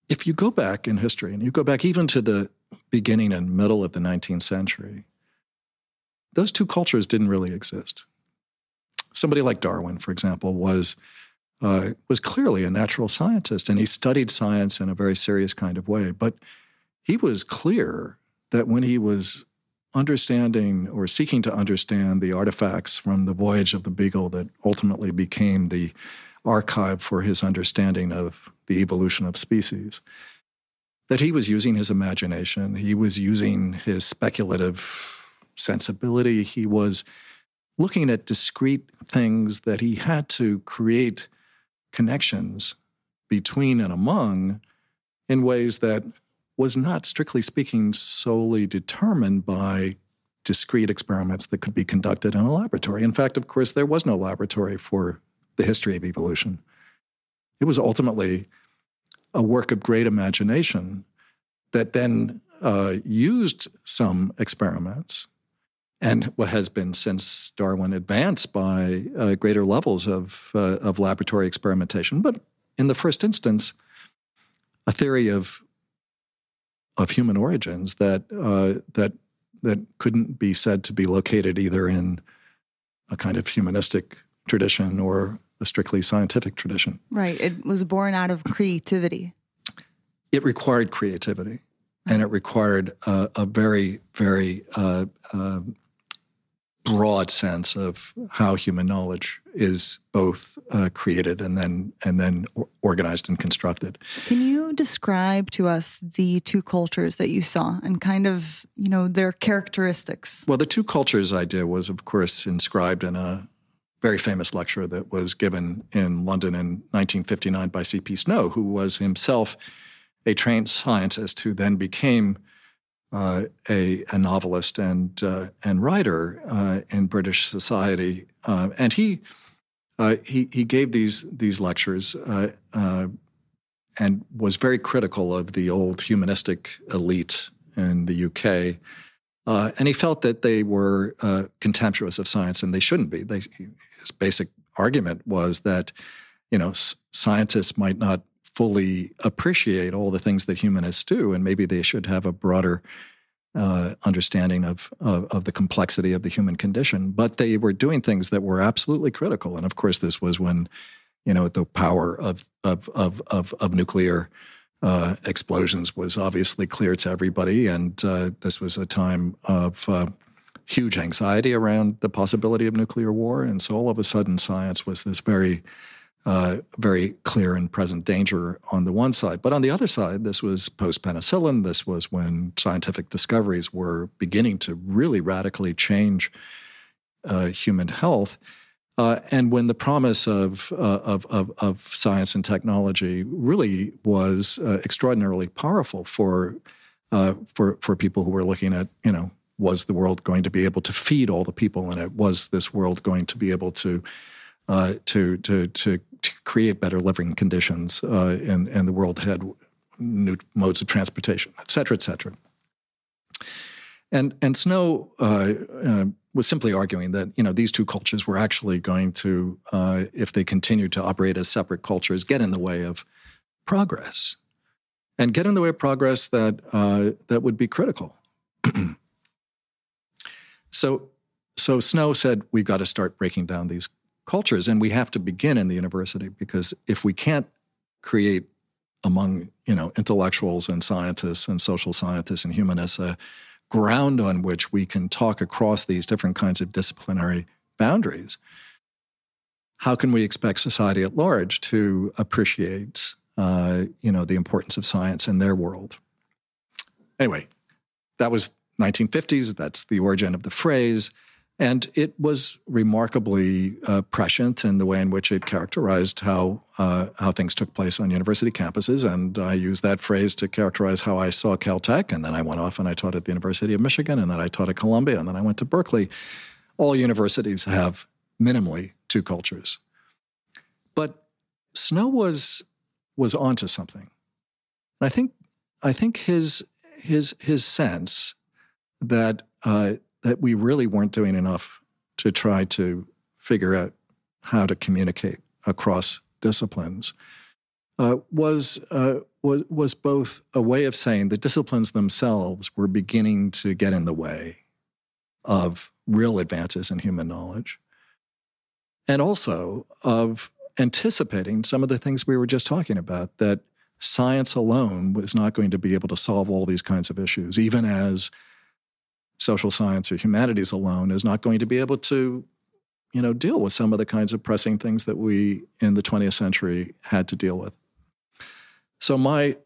if you go back in history, and you go back even to the beginning and middle of the 19th century, those two cultures didn't really exist. Somebody like Darwin, for example, was uh, was clearly a natural scientist, and he studied science in a very serious kind of way. But he was clear that when he was understanding or seeking to understand the artifacts from the voyage of the Beagle that ultimately became the archive for his understanding of the evolution of species, that he was using his imagination, he was using his speculative sensibility, he was looking at discrete things that he had to create connections between and among in ways that was not, strictly speaking, solely determined by discrete experiments that could be conducted in a laboratory. In fact, of course, there was no laboratory for the history of evolution. It was ultimately a work of great imagination that then uh, used some experiments and what has been since Darwin advanced by uh, greater levels of, uh, of laboratory experimentation. But in the first instance, a theory of of human origins that uh, that that couldn't be said to be located either in a kind of humanistic tradition or a strictly scientific tradition. Right. It was born out of creativity. It required creativity, and it required uh, a very, very uh, uh, broad sense of how human knowledge is both uh, created and then and then organized and constructed. Can you describe to us the two cultures that you saw and kind of you know their characteristics? Well, the two cultures idea was, of course, inscribed in a very famous lecture that was given in London in 1959 by C.P. Snow, who was himself a trained scientist who then became uh, a, a, novelist and uh, and writer uh, in British society, uh, and he uh, he he gave these these lectures uh, and was very critical of the old humanistic elite in the UK. and he felt that they were contemptuous of science, and they shouldn't be. They, his basic argument was that, you know, scientists might not fully appreciate all the things that humanists do, and maybe they should have a broader uh, understanding of, of, of the complexity of the human condition. But they were doing things that were absolutely critical, and of course, this was when you know the power of of of of, of nuclear. Uh, explosions was obviously clear to everybody, and uh, this was a time of uh, huge anxiety around the possibility of nuclear war. And so all of a sudden, science was this very, uh, very clear and present danger on the one side. But on the other side, this was post penicillin. This was when scientific discoveries were beginning to really radically change uh, human health. Uh, and when the promise of, uh, of, of, of, science and technology really was uh, extraordinarily powerful for, for, for people who were looking at, you know, was the world going to be able to feed all the people in it? Was this world going to be able to, uh, to, to, to, to, create better living conditions? Uh, and, and the world had new modes of transportation, et cetera, et cetera. And, and Snow was simply arguing that you know these two cultures were actually going to, uh, if they continued to operate as separate cultures, get in the way of progress, and get in the way of progress that uh, that would be critical. [clears throat] so, so Snow said we've got to start breaking down these cultures, and we have to begin in the university because if we can't create among you know intellectuals and scientists and social scientists and humanists a ground on which we can talk across these different kinds of disciplinary boundaries, how can we expect society at large to appreciate, uh, you know, the importance of science in their world? Anyway, that was 1950s. That's the origin of the phrase. And it was remarkably uh, prescient in the way in which it characterized how, uh, how things took place on university campuses. And I used that phrase to characterize how I saw Caltech. And then I went off and I taught at the University of Michigan. And then I taught at Columbia. And then I went to Berkeley. All universities have minimally two cultures. But Snow was, was onto something. And I think, I think his, his, his sense that uh, that we really weren't doing enough to try to figure out how to communicate across disciplines. Uh, was, uh, was, was both a way of saying the disciplines themselves were beginning to get in the way of real advances in human knowledge, and also of anticipating some of the things we were just talking about that science alone was not going to be able to solve all these kinds of issues, even as social science or humanities alone is not going to be able to you know deal with some of the kinds of pressing things that we in the 20th century had to deal with. So my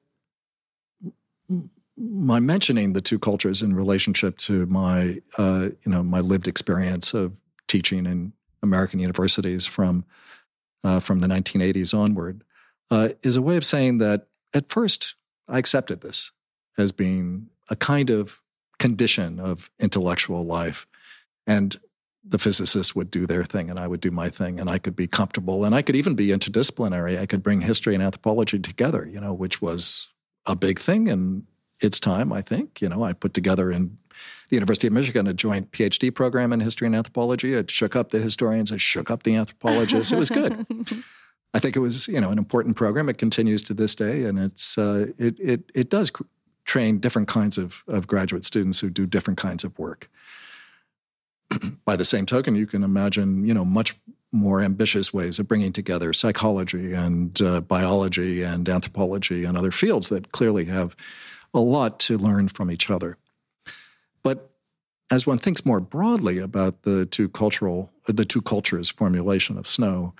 my mentioning the two cultures in relationship to my uh, you know my lived experience of teaching in American universities from uh, from the 1980s onward uh, is a way of saying that at first I accepted this as being a kind of condition of intellectual life. And the physicists would do their thing and I would do my thing and I could be comfortable and I could even be interdisciplinary. I could bring history and anthropology together, you know, which was a big thing in its time, I think. You know, I put together in the University of Michigan a joint PhD program in history and anthropology. It shook up the historians, it shook up the anthropologists. It was good. [laughs] I think it was, you know, an important program. It continues to this day, and it's uh, it it it does train different kinds of, of graduate students who do different kinds of work. [clears throat] By the same token, you can imagine, you know, much more ambitious ways of bringing together psychology and uh, biology and anthropology and other fields that clearly have a lot to learn from each other. But as one thinks more broadly about the two cultural, uh, the two cultures formulation of snow,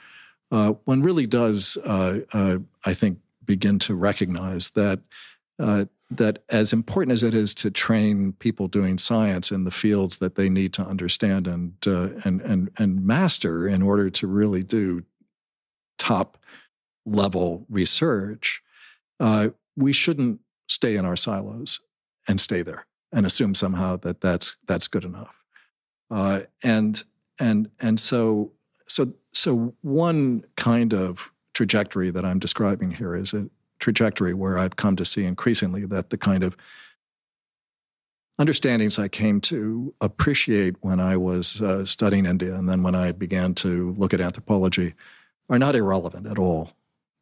uh, one really does, uh, uh I think, begin to recognize that uh, that as important as it is to train people doing science in the fields that they need to understand and uh, and and and master in order to really do top level research, uh, we shouldn't stay in our silos and stay there and assume somehow that that's that's good enough. Uh, and and and so so so one kind of trajectory that I'm describing here is a trajectory where I've come to see increasingly that the kind of understandings I came to appreciate when I was uh, studying India and then when I began to look at anthropology are not irrelevant at all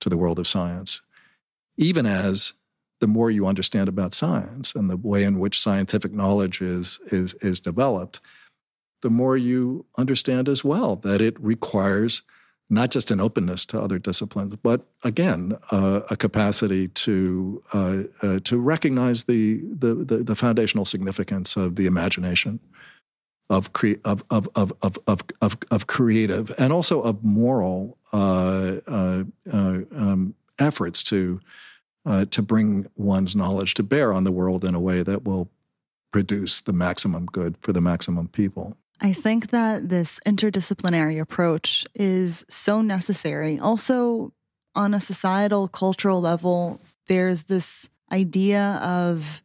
to the world of science. Even as the more you understand about science and the way in which scientific knowledge is, is, is developed, the more you understand as well that it requires not just an openness to other disciplines, but again, uh, a capacity to uh, uh, to recognize the, the, the the foundational significance of the imagination, of, cre- of, of, of, of, of, of, of creative and also of moral uh, uh, uh, um, efforts to to bring one's knowledge to bear on the world in a way that will produce the maximum good for the maximum people. I think that this interdisciplinary approach is so necessary. Also, on a societal, cultural level, there's this idea of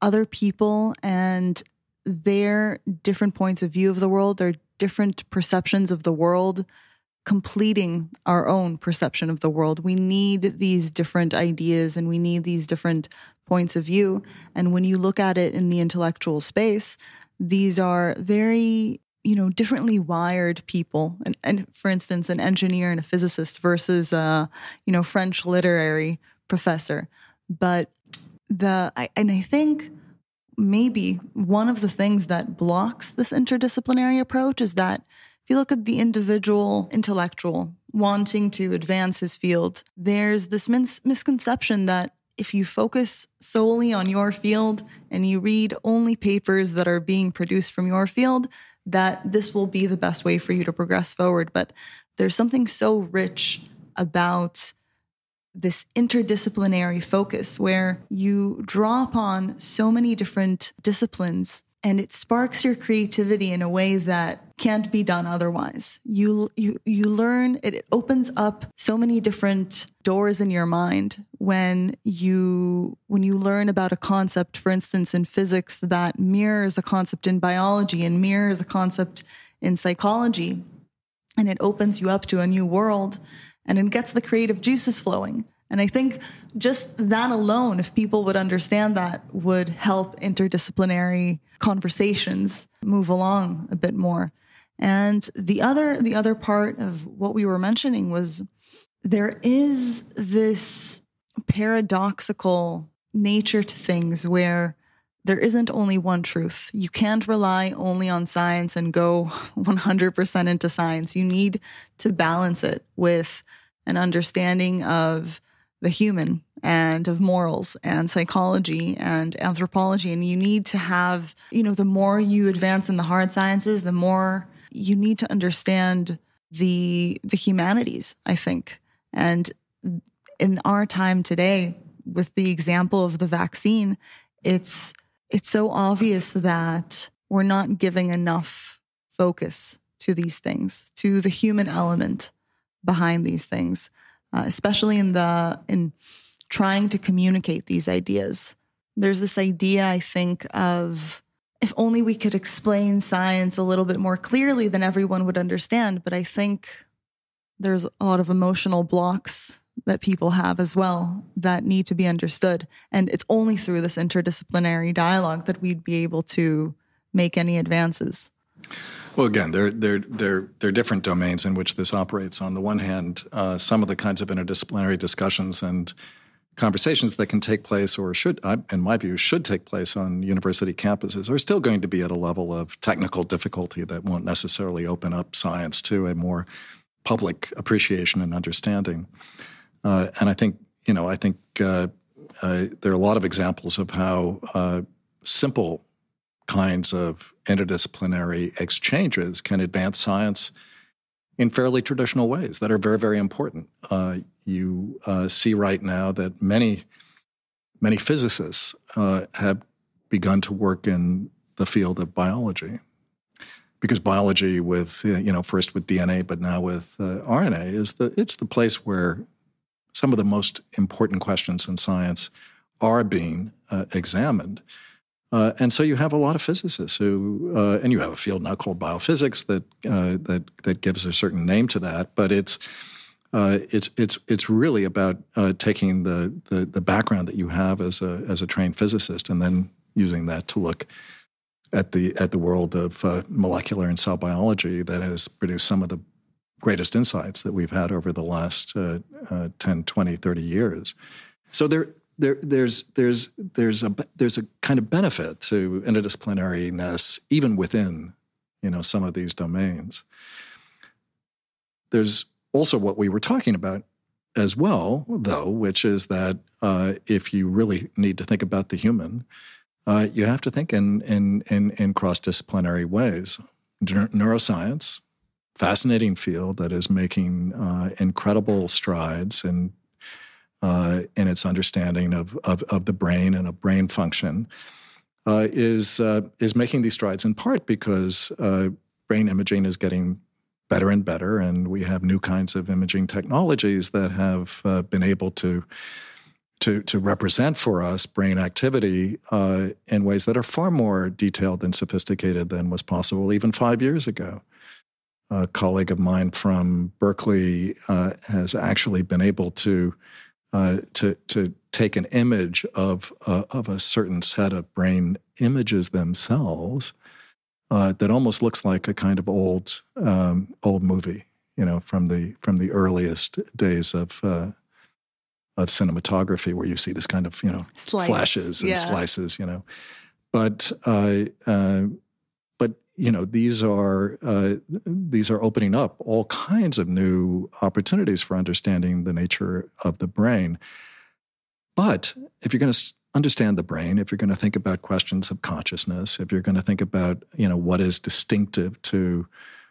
other people and their different points of view of the world, their different perceptions of the world, completing our own perception of the world. We need these different ideas and we need these different points of view. And when you look at it in the intellectual space, these are very you know differently wired people. And, and for instance an engineer and a physicist versus a you know french literary professor. But the I, and i think maybe one of the things that blocks this interdisciplinary approach is that if you look at the individual intellectual wanting to advance his field there's this mis- misconception that if you focus solely on your field and you read only papers that are being produced from your field, that this will be the best way for you to progress forward. But there's something so rich about this interdisciplinary focus where you draw upon so many different disciplines and it sparks your creativity in a way that can't be done otherwise. You you you learn it, it opens up so many different doors in your mind when you when you learn about a concept for instance in physics that mirrors a concept in biology and mirrors a concept in psychology and it opens you up to a new world and it gets the creative juices flowing. And I think just that alone, if people would understand that, would help interdisciplinary conversations move along a bit more. And the other the other part of what we were mentioning was there is this paradoxical nature to things where there isn't only one truth. You can't rely only on science and go [laughs] 100% into science. You need to balance it with an understanding of the human and of morals and psychology and anthropology. And you need to have, you know, the more you advance in the hard sciences, the more you need to understand the the humanities, I think. And in our time today, with the example of the vaccine, it's it's so obvious that we're not giving enough focus to these things, to the human element behind these things, uh, especially in the in trying to communicate these ideas. There's this idea, I think, of if only we could explain science a little bit more clearly, then everyone would understand. But I think there's a lot of emotional blocks that people have as well that need to be understood. And it's only through this interdisciplinary dialogue that we'd be able to make any advances. Well, again, there, there, there, there are different domains in which this operates. On the one hand, uh, some of the kinds of interdisciplinary discussions and conversations that can take place or should in my view should take place on university campuses are still going to be at a level of technical difficulty that won't necessarily open up science to a more public appreciation and understanding uh, and i think you know i think uh, uh, there are a lot of examples of how uh, simple kinds of interdisciplinary exchanges can advance science in fairly traditional ways that are very, very important. Uh, you uh, see right now that many, many physicists uh, have begun to work in the field of biology. Because biology, with you know, first with DNA, but now with uh, RNA, is the it's the place where some of the most important questions in science are being uh, examined. Uh, and so you have a lot of physicists who, uh, and you have a field now called biophysics that uh, that that gives a certain name to that. But it's uh, it's it's it's really about uh, taking the, the, the background that you have as a as a trained physicist and then using that to look at the at the world of uh, molecular and cell biology that has produced some of the greatest insights that we've had over the last 10, 20, 30 years. So there there, there's there's there's a there's a kind of benefit to interdisciplinariness even within you know some of these domains. There's also what we were talking about as well, though, which is that uh, if you really need to think about the human, uh, you have to think in in in, in cross disciplinary ways. Neuroscience, fascinating field that is making uh, incredible strides in uh, in its understanding of, of, of the brain and of brain function, uh, is uh, is making these strides in part because brain imaging is getting better and better, and we have new kinds of imaging technologies that have uh, been able to to, to represent for us brain activity uh, in ways that are far more detailed and sophisticated than was possible even five years ago. A colleague of mine from Berkeley uh, has actually been able to uh, to to take an image of uh, of a certain set of brain images themselves uh, that almost looks like a kind of old um, old movie, you know, from the from the earliest days of uh, of cinematography where you see this kind of you know Slice. flashes and Yeah. slices you know but uh, uh, but you know these are uh, these are opening up all kinds of new opportunities for understanding the nature of the brain but if you're going to understand the brain if you're going to think about questions of consciousness if you're going to think about you know what is distinctive to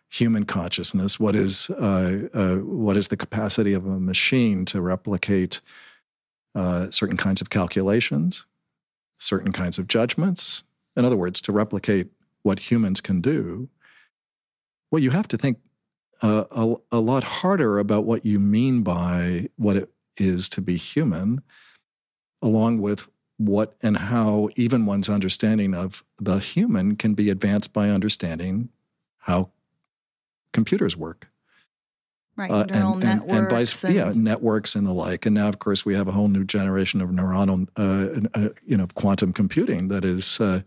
human consciousness what is uh, uh, what is the capacity of a machine to replicate uh, certain kinds of calculations certain kinds of judgments. In other words to replicate what humans can do well you have to think uh, a, a lot harder about what you mean by what it is to be human along with what and how even one's understanding of the human can be advanced by understanding how computers work. Right. Uh, neural networks. vice, and- yeah, networks and the like. And now, of course, we have a whole new generation of neuronal, uh, uh, you know, quantum computing that is uh,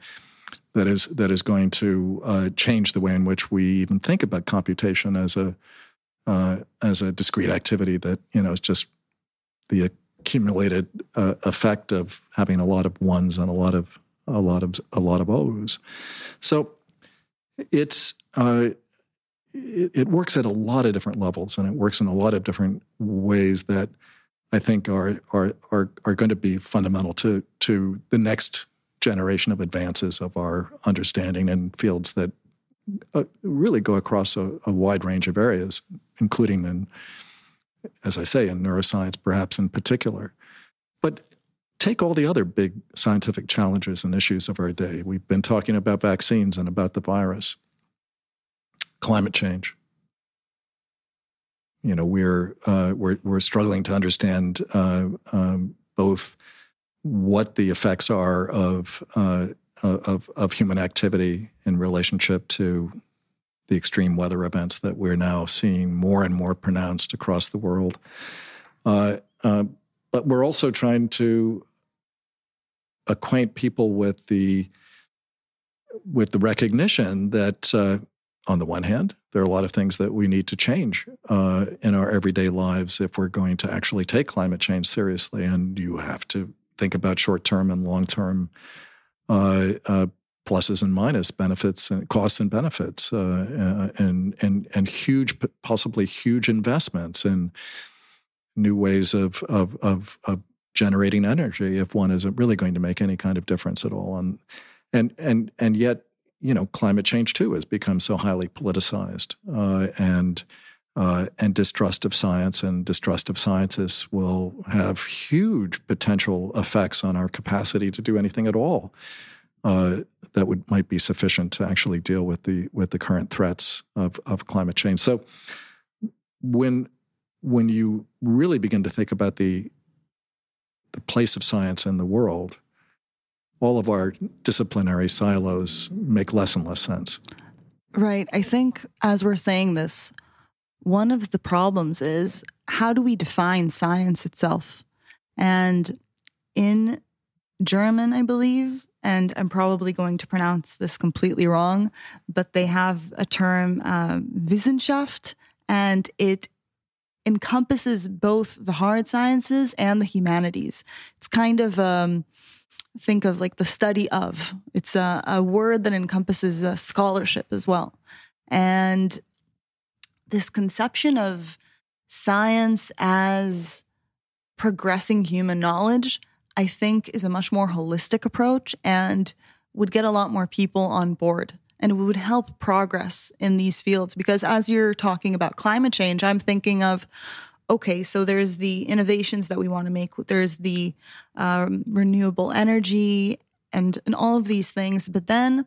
that is that is going to uh, change the way in which we even think about computation as a uh, as a discrete activity that you know is just the accumulated uh, effect of having a lot of ones and a lot of a lot of a lot of O's. So it's uh, it, it works at a lot of different levels, and it works in a lot of different ways that I think are are are are going to be fundamental to to the next generation of advances of our understanding in fields that uh, really go across a, a wide range of areas, including in, as I say, in neuroscience, perhaps in particular. But take all the other big scientific challenges and issues of our day. We've been talking about vaccines and about the virus, climate change. You know, we're uh, we're we're struggling to understand uh, um, both what the effects are of uh, of of human activity in relationship to the extreme weather events that we're now seeing more and more pronounced across the world. Uh, uh, but we're also trying to acquaint people with the with the recognition that uh, on the one hand there are a lot of things that we need to change uh, in our everyday lives if we're going to actually take climate change seriously and you have to think about short-term and long-term uh, uh, pluses and minus benefits and costs and benefits uh, and and and huge possibly huge investments in new ways of of of, of generating energy if one isn't really going to make any kind of difference at all. And and and and yet, you know, climate change too has become so highly politicized, uh, and uh, and distrust of science and distrust of scientists will have huge potential effects on our capacity to do anything at all. Uh, that would might be sufficient to actually deal with the with the current threats of of climate change. So when when you really begin to think about the the place of science in the world, all of our disciplinary silos make less and less sense. Right. I think as we're saying this, one of the problems is how do we define science itself? And in German, I believe, and I'm probably going to pronounce this completely wrong, but they have a term, uh, Wissenschaft, and it encompasses both the hard sciences and the humanities. It's kind of um, think of like the study of. It's a, a word that encompasses uh, scholarship as well, and this conception of science as progressing human knowledge. I think is a much more holistic approach and would get a lot more people on board and would help progress in these fields. Because as you're talking about climate change, I'm thinking of okay, so there's the innovations that we want to make, there's the um, renewable energy and, and all of these things. But then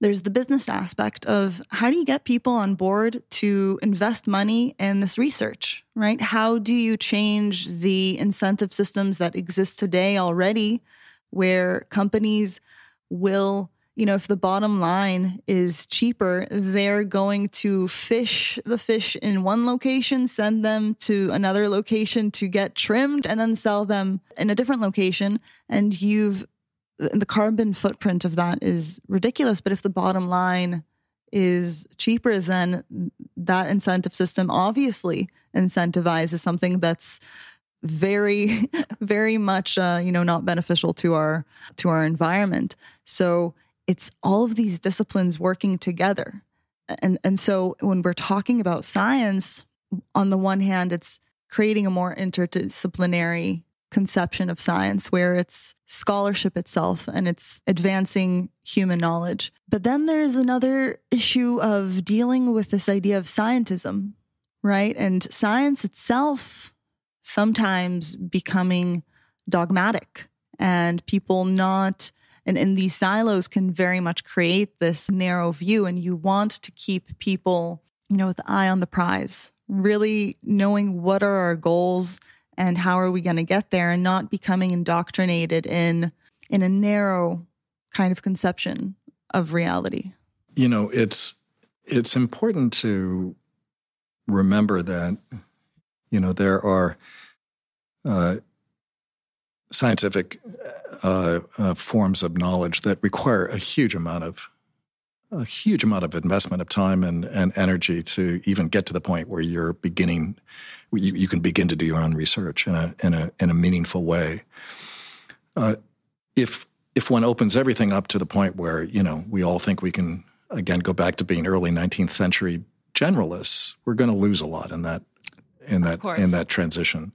there's the business aspect of how do you get people on board to invest money in this research, right? How do you change the incentive systems that exist today already, where companies will you know, if the bottom line is cheaper, they're going to fish the fish in one location, send them to another location to get trimmed, and then sell them in a different location. And you've the carbon footprint of that is ridiculous. But if the bottom line is cheaper, then that incentive system obviously incentivizes something that's very, [laughs] very much, uh, you know, not beneficial to our to our environment. So it's all of these disciplines working together. And and so when we're talking about science, on the one hand, it's creating a more interdisciplinary conception of science where it's scholarship itself and it's advancing human knowledge. But then there's another issue of dealing with this idea of scientism, right? And science itself sometimes becoming dogmatic and people not and, and these silos can very much create this narrow view and you want to keep people you know with the eye on the prize really knowing what are our goals and how are we going to get there and not becoming indoctrinated in in a narrow kind of conception of reality? You know it's it's important to remember that you know there are uh, scientific uh, uh, forms of knowledge that require a huge amount of a huge amount of investment of time and, and energy to even get to the point where you're beginning you, you can begin to do your own research in a in a in a meaningful way. Uh, if if one opens everything up to the point where you know we all think we can again go back to being early 19th century generalists, we're going to lose a lot in that in that in that transition.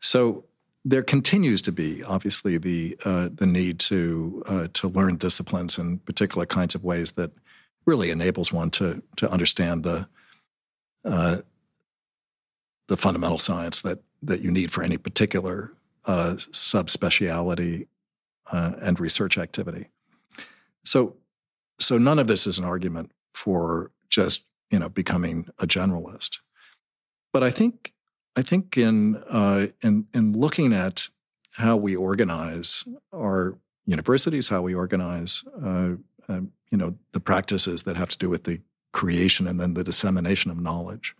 So there continues to be obviously the uh, the need to uh, to learn disciplines in particular kinds of ways that really enables one to to understand the uh, the fundamental science that that you need for any particular uh, subspeciality uh, and research activity. So so none of this is an argument for just you know becoming a generalist, but I think I think in uh, in in looking at how we organize our universities, how we organize, uh, uh, you know, the practices that have to do with the creation and then the dissemination of knowledge,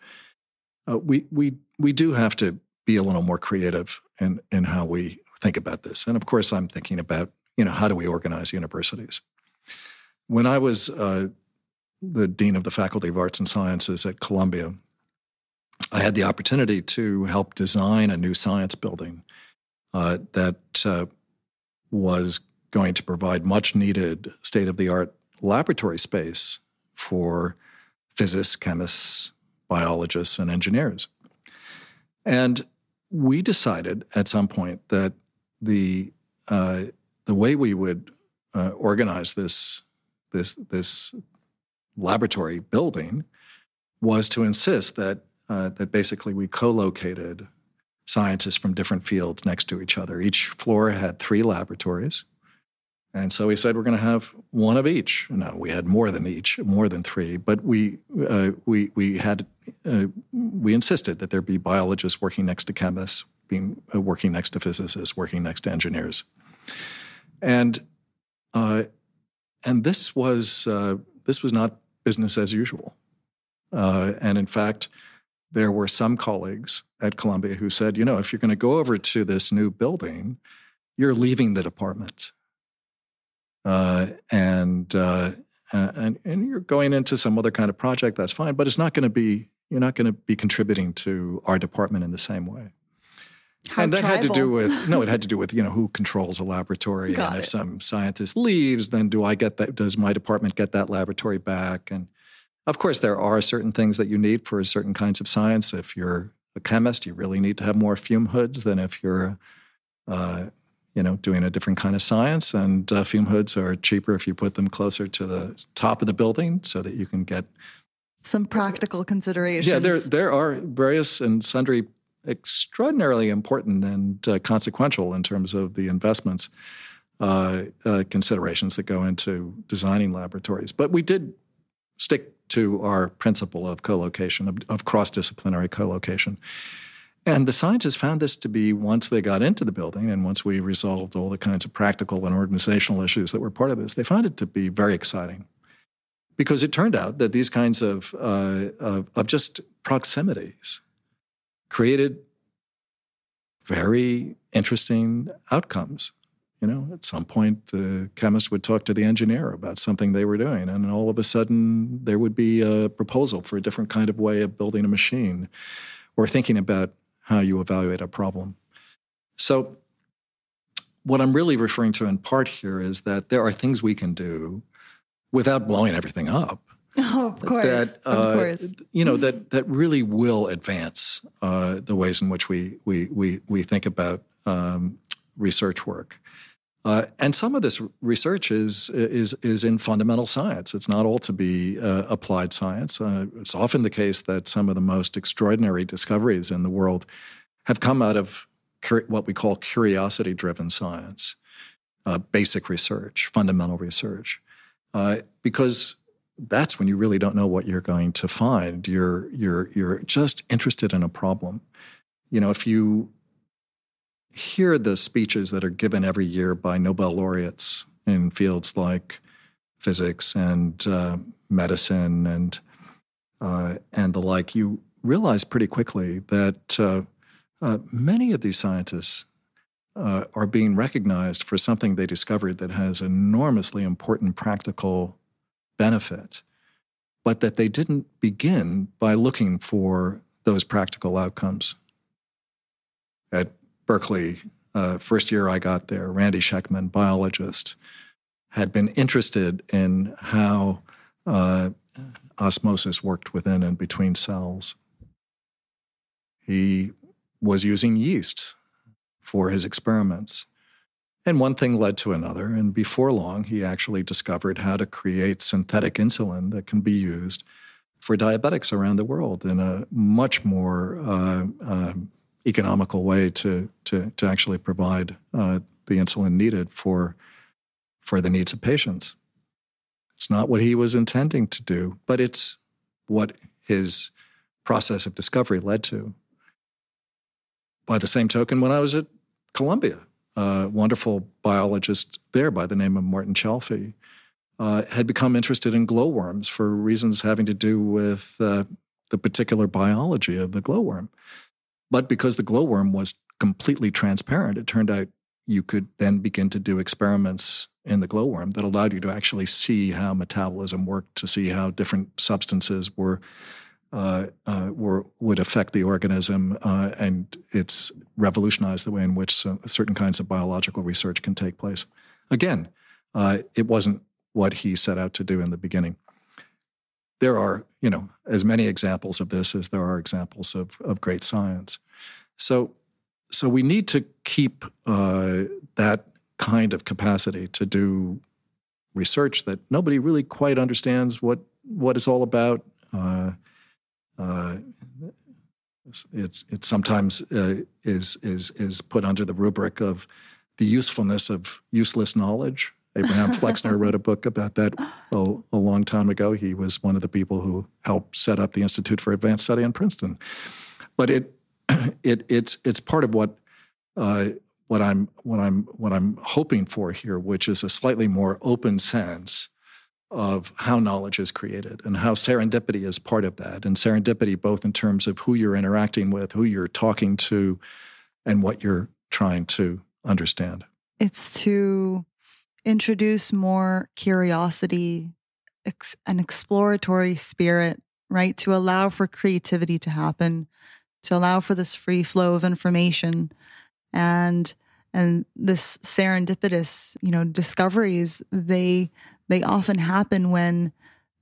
uh, we we we do have to be a little more creative in in how we think about this. And of course, I'm thinking about you know how do we organize universities. When I was uh, the dean of the Faculty of Arts and Sciences at Columbia, I had the opportunity to help design a new science building uh, that uh, was going to provide much needed state of the art laboratory space for physicists, chemists, biologists, and engineers. And we decided at some point that the uh, the way we would uh, organize this this this laboratory building was to insist that uh, that basically we co-located scientists from different fields next to each other. Each floor had three laboratories. And so we said we're going to have one of each. No, we had more than each, more than three. But we uh, we we had uh, we insisted that there be biologists working next to chemists, being uh, working next to physicists, working next to engineers, and uh, and this was uh, this was not business as usual. Uh, and in fact, there were some colleagues at Columbia who said, you know, if you're going to go over to this new building, you're leaving the department. Uh, and, uh, and, and you're going into some other kind of project, that's fine, but it's not going to be, you're not going to be contributing to our department in the same way. How and that tribal. had to do with no, it had to do with you know [laughs] who controls a laboratory, Got and if it. some scientist leaves, then do I get that? Does my department get that laboratory back? And of course, there are certain things that you need for certain kinds of science. If you're a chemist, you really need to have more fume hoods than if you're, uh, you know, doing a different kind of science. And uh, fume hoods are cheaper if you put them closer to the top of the building so that you can get some practical considerations. Yeah, there there are various and sundry extraordinarily important and uh, consequential in terms of the investments uh, uh, considerations that go into designing laboratories. But we did stick to our principle of co-location, of, of cross-disciplinary co-location. And the scientists found this to be, once they got into the building and once we resolved all the kinds of practical and organizational issues that were part of this, they found it to be very exciting. Because it turned out that these kinds of, uh, of, of just proximities created very interesting outcomes. You know, at some point, the chemist would talk to the engineer about something they were doing, and all of a sudden, there would be a proposal for a different kind of way of building a machine or thinking about how you evaluate a problem. So, what I'm really referring to in part here is that there are things we can do without blowing everything up. [laughs] Oh, of course. That, uh, of course. You know, that, that really will advance uh, the ways in which we, we, we, we think about um, research work. Uh, and some of this research is, is, is in fundamental science. It's not all to be uh, applied science. Uh, it's often the case that some of the most extraordinary discoveries in the world have come out of what we call curiosity driven science, uh, basic research, fundamental research. Uh, because that's when you really don't know what you're going to find. You're, you're, you're just interested in a problem. You know, if you hear the speeches that are given every year by Nobel laureates in fields like physics and uh, medicine and uh, and the like, you realize pretty quickly that uh, uh many of these scientists uh, are being recognized for something they discovered that has enormously important practical benefit, but that they didn't begin by looking for those practical outcomes. At Berkeley, uh, first year I got there, Randy Schekman, biologist, had been interested in how uh, osmosis worked within and between cells. He was using yeast for his experiments. And one thing led to another. And before long, he actually discovered how to create synthetic insulin that can be used for diabetics around the world in a much more uh, uh, economical way to to to actually provide uh, the insulin needed for for the needs of patients. It's not what he was intending to do, but it's what his process of discovery led to. By the same token, when I was at Columbia, a wonderful biologist there by the name of Martin Chalfie uh, had become interested in glowworms for reasons having to do with uh, the particular biology of the glowworm. But because the glowworm was completely transparent, it turned out you could then begin to do experiments in the glowworm that allowed you to actually see how metabolism worked, to see how different substances were uh, uh, were would affect the organism, uh, and it's revolutionized the way in which certain kinds of biological research can take place. Again, uh, it wasn't what he set out to do in the beginning there are, you know, as many examples of this as there are examples of, of great science. So, so we need to keep uh, that kind of capacity to do research that nobody really quite understands what what it's all about. Uh, uh, it's it sometimes uh, is is is put under the rubric of the usefulness of useless knowledge. Abraham [laughs] Flexner wrote a book about that a, a, long time ago. He was one of the people who helped set up the Institute for Advanced Study in Princeton. But it, [clears throat] it it's it's part of what uh, what I'm what I'm what I'm hoping for here, which is a slightly more open sense of how knowledge is created and how serendipity is part of that. And serendipity, both in terms of who you're interacting with, who you're talking to, and what you're trying to understand. It's to introduce more curiosity, ex- an exploratory spirit, right? To allow for creativity to happen, to allow for this free flow of information and and this serendipitous, you know, discoveries, they they often happen when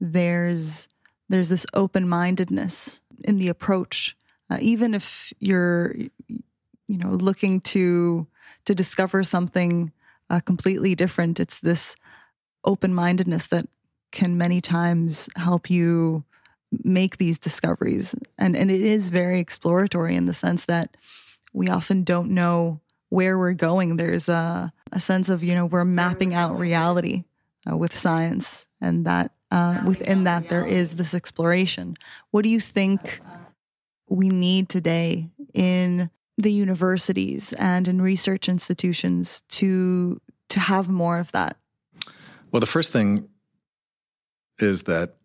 there's there's this open-mindedness in the approach. Uh, even if you're you know looking to to discover something uh, completely different. It's this open mindedness that can many times help you make these discoveries. And, and it is very exploratory in the sense that we often don't know where we're going. There's a, a sense of, you know, we're mapping out reality uh, with science, and that uh, within that there is this exploration. What do you think we need today in the universities and in research institutions to to have more of that? Well, the first thing is that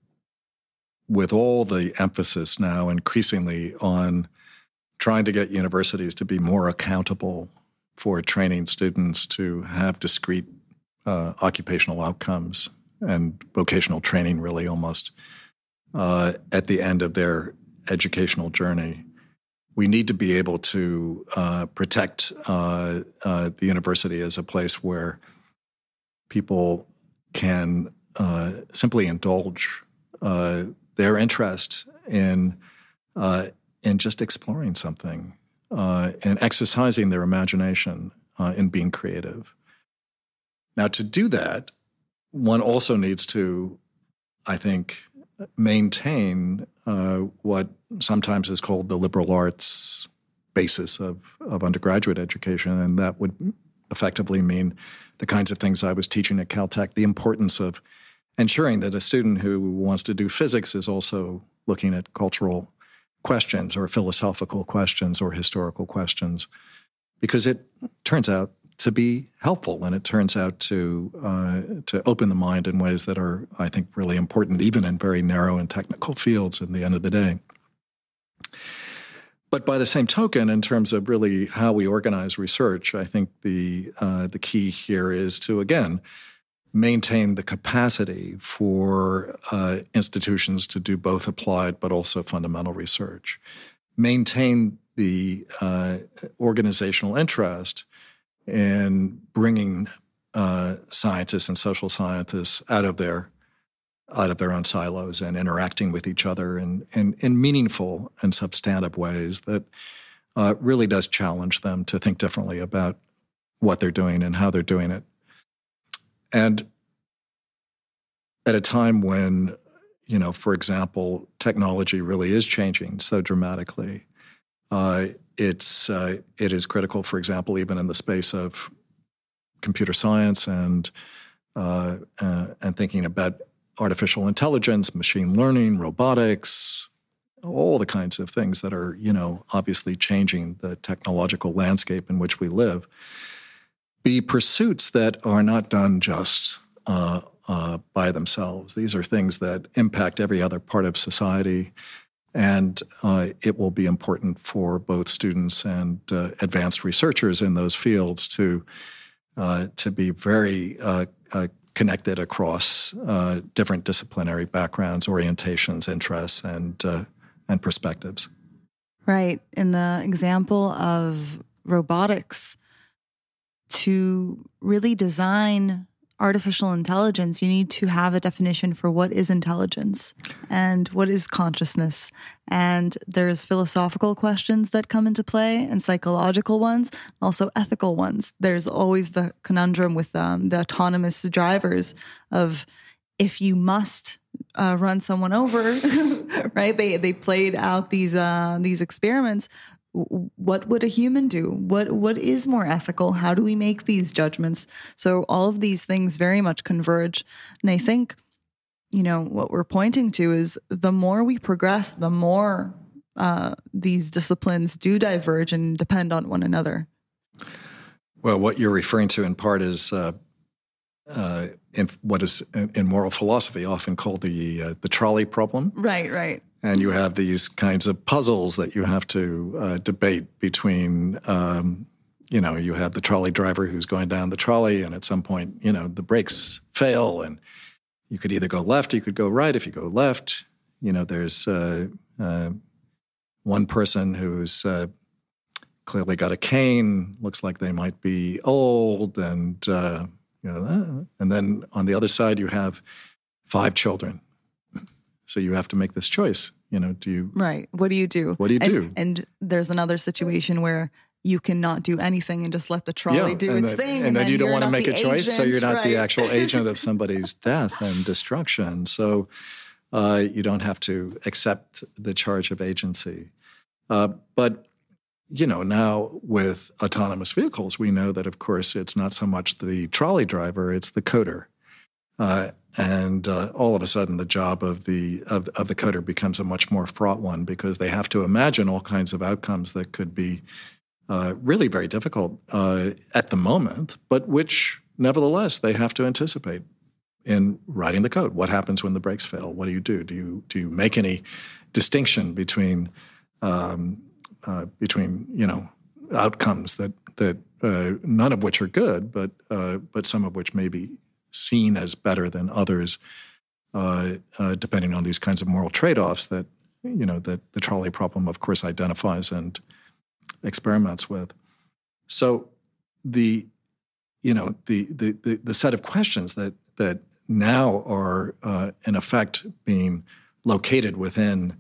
with all the emphasis now increasingly on trying to get universities to be more accountable for training students to have discrete uh, occupational outcomes and vocational training, really almost uh, at the end of their educational journey. We need to be able to uh, protect uh, uh, the university as a place where people can uh, simply indulge their interest in uh, in just exploring something uh, and exercising their imagination uh, in being creative. Now, to do that, one also needs to, I think, maintain uh, what sometimes is called the liberal arts basis of, of undergraduate education. And that would effectively mean the kinds of things I was teaching at Caltech, the importance of ensuring that a student who wants to do physics is also looking at cultural questions or philosophical questions or historical questions. Because it turns out to be helpful, and it turns out to uh, to open the mind in ways that are, I think, really important, even in very narrow and technical fields. in the end of the day, but by the same token, in terms of really how we organize research, I think the uh, the key here is to again maintain the capacity for uh, institutions to do both applied but also fundamental research, maintain the uh, organizational interest in bringing uh, scientists and social scientists out of their out of their own silos and interacting with each other in, in, in meaningful and substantive ways that uh, really does challenge them to think differently about what they're doing and how they're doing it. And at a time when, you know, for example, technology really is changing so dramatically, uh, it's uh, it is critical, for example, even in the space of computer science and uh, uh, and thinking about artificial intelligence, machine learning, robotics, all the kinds of things that are you know obviously changing the technological landscape in which we live. Be pursuits that are not done just uh, uh, by themselves. These are things that impact every other part of society and uh, it will be important for both students and uh, advanced researchers in those fields to uh, to be very uh, connected across different disciplinary backgrounds, orientations, interests, and and perspectives. Right. In the example of robotics, to really design artificial intelligence, you need to have a definition for what is intelligence and what is consciousness. And there's philosophical questions that come into play and psychological ones, also ethical ones. There's always the conundrum with um, the autonomous drivers of if you must uh, run someone over, [laughs] right? They they played out these uh, these experiments what would a human do? What what is more ethical? How do we make these judgments? So all of these things very much converge. And i think you know what we're pointing to is the more we progress the more uh, these disciplines do diverge and depend on one another. Well what you're referring to in part is uh, uh, in what is in moral philosophy often called the uh, the trolley problem. Right right and you have these kinds of puzzles that you have to uh, debate between um, you know you have the trolley driver who's going down the trolley and at some point you know the brakes fail and you could either go left or you could go right. If you go left you know there's uh, uh, one person who's uh, clearly got a cane looks like they might be old and uh, you know and then on the other side you have five children. So you have to make this choice. You know, do you right? What do you do? What do you and, do? And there's another situation where you cannot do anything and just let the trolley do its that, thing. And, then you don't want to make a agent, choice, so you're not right? the actual agent of [laughs] somebody's death and destruction. So uh, you don't have to accept the charge of agency. Uh, but you know, now with autonomous vehicles, we know that, of course, it's not so much the trolley driver; it's the coder. Uh, and uh, all of a sudden, the job of the of, of the coder becomes a much more fraught one because they have to imagine all kinds of outcomes that could be uh, really very difficult uh, at the moment, but which nevertheless they have to anticipate in writing the code. What happens when the brakes fail? What do you do? Do you do you make any distinction between um, uh, between you know outcomes that that uh, none of which are good, but but some of which may be seen as better than others, uh, uh, depending on these kinds of moral trade-offs that you know that the trolley problem, of course, identifies and experiments with. So the you know the the the, the set of questions that that now are uh, in effect being located within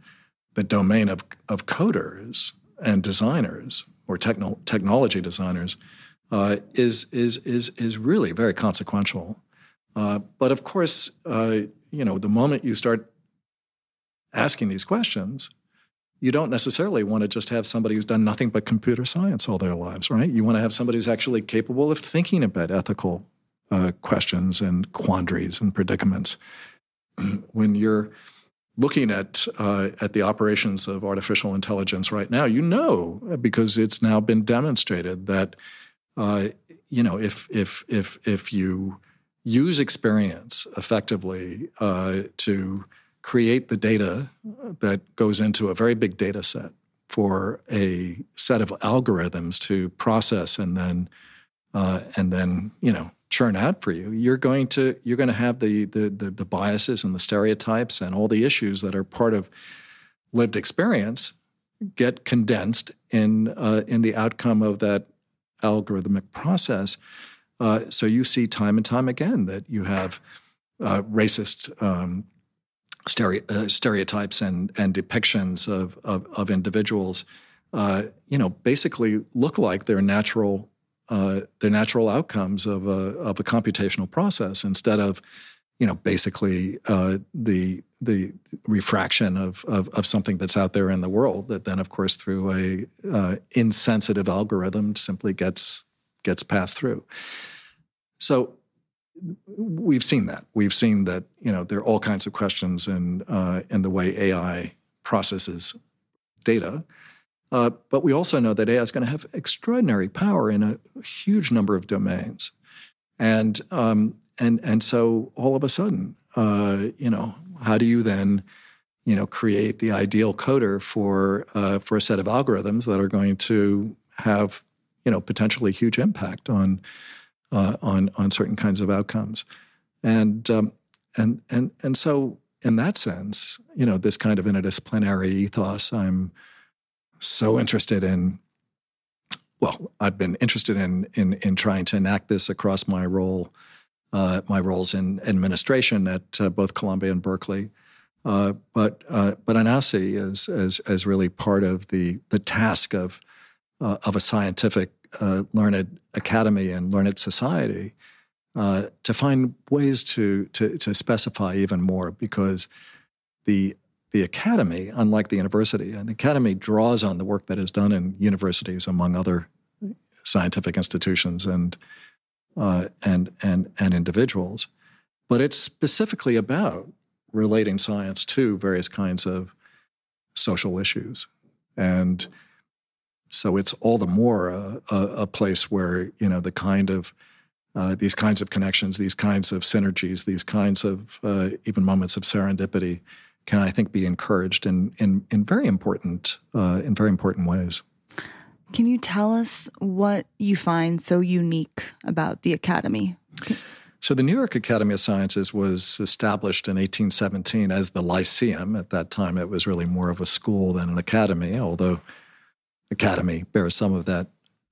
the domain of of coders and designers or techno- technology designers uh, is is is is really very consequential. Uh, but of course, uh, you know, the moment you start asking these questions, you don't necessarily want to just have somebody who's done nothing but computer science all their lives, right? You want to have somebody who's actually capable of thinking about ethical uh, questions and quandaries and predicaments. [clears throat] when you're looking at uh, at the operations of artificial intelligence right now, you know because it's now been demonstrated that uh, you know if if if if you use experience effectively uh, to create the data that goes into a very big data set for a set of algorithms to process and then uh, and then you know churn out for you. You're going to you're going to have the, the the the biases and the stereotypes and all the issues that are part of lived experience get condensed in uh, in the outcome of that algorithmic process uh, so you see time and time again that you have uh, racist um, stere- uh, stereotypes and and depictions of of, of individuals, uh, you know, basically look like their natural uh, their natural outcomes of a of a computational process instead of you know basically uh, the the refraction of, of, of something that's out there in the world that then of course through a insensitive algorithm simply gets gets passed through. So we've seen that. We've seen that you know there are all kinds of questions in uh, in the way AI processes data. Uh, but we also know that AI is going to have extraordinary power in a huge number of domains, and um, and and so all of a sudden, uh, you know, how do you then, you know, create the ideal coder for uh, for a set of algorithms that are going to have, you know, potentially huge impact on uh, on on certain kinds of outcomes, and um, and and and so in that sense, you know, this kind of interdisciplinary ethos, I'm so interested in. Well, I've been interested in in in trying to enact this across my role, uh, my roles in administration at uh, both Columbia and Berkeley. Uh, but uh, but I now see as as as really part of the the task of uh, of a scientific uh, learned academy and learned society uh, to find ways to, to, to specify even more because the the academy, unlike the university, and the academy draws on the work that is done in universities among other scientific institutions and uh, and and and individuals, but it's specifically about relating science to various kinds of social issues. And so it's all the more a, a, a place where you know the kind of uh, these kinds of connections, these kinds of synergies, these kinds of uh, even moments of serendipity can, I think, be encouraged in in, in very important uh, in very important ways. Can you tell us what you find so unique about the Academy? So, the New York Academy of Sciences was established in 1817 as the Lyceum. At that time, it was really more of a school than an academy, although academy bears some of that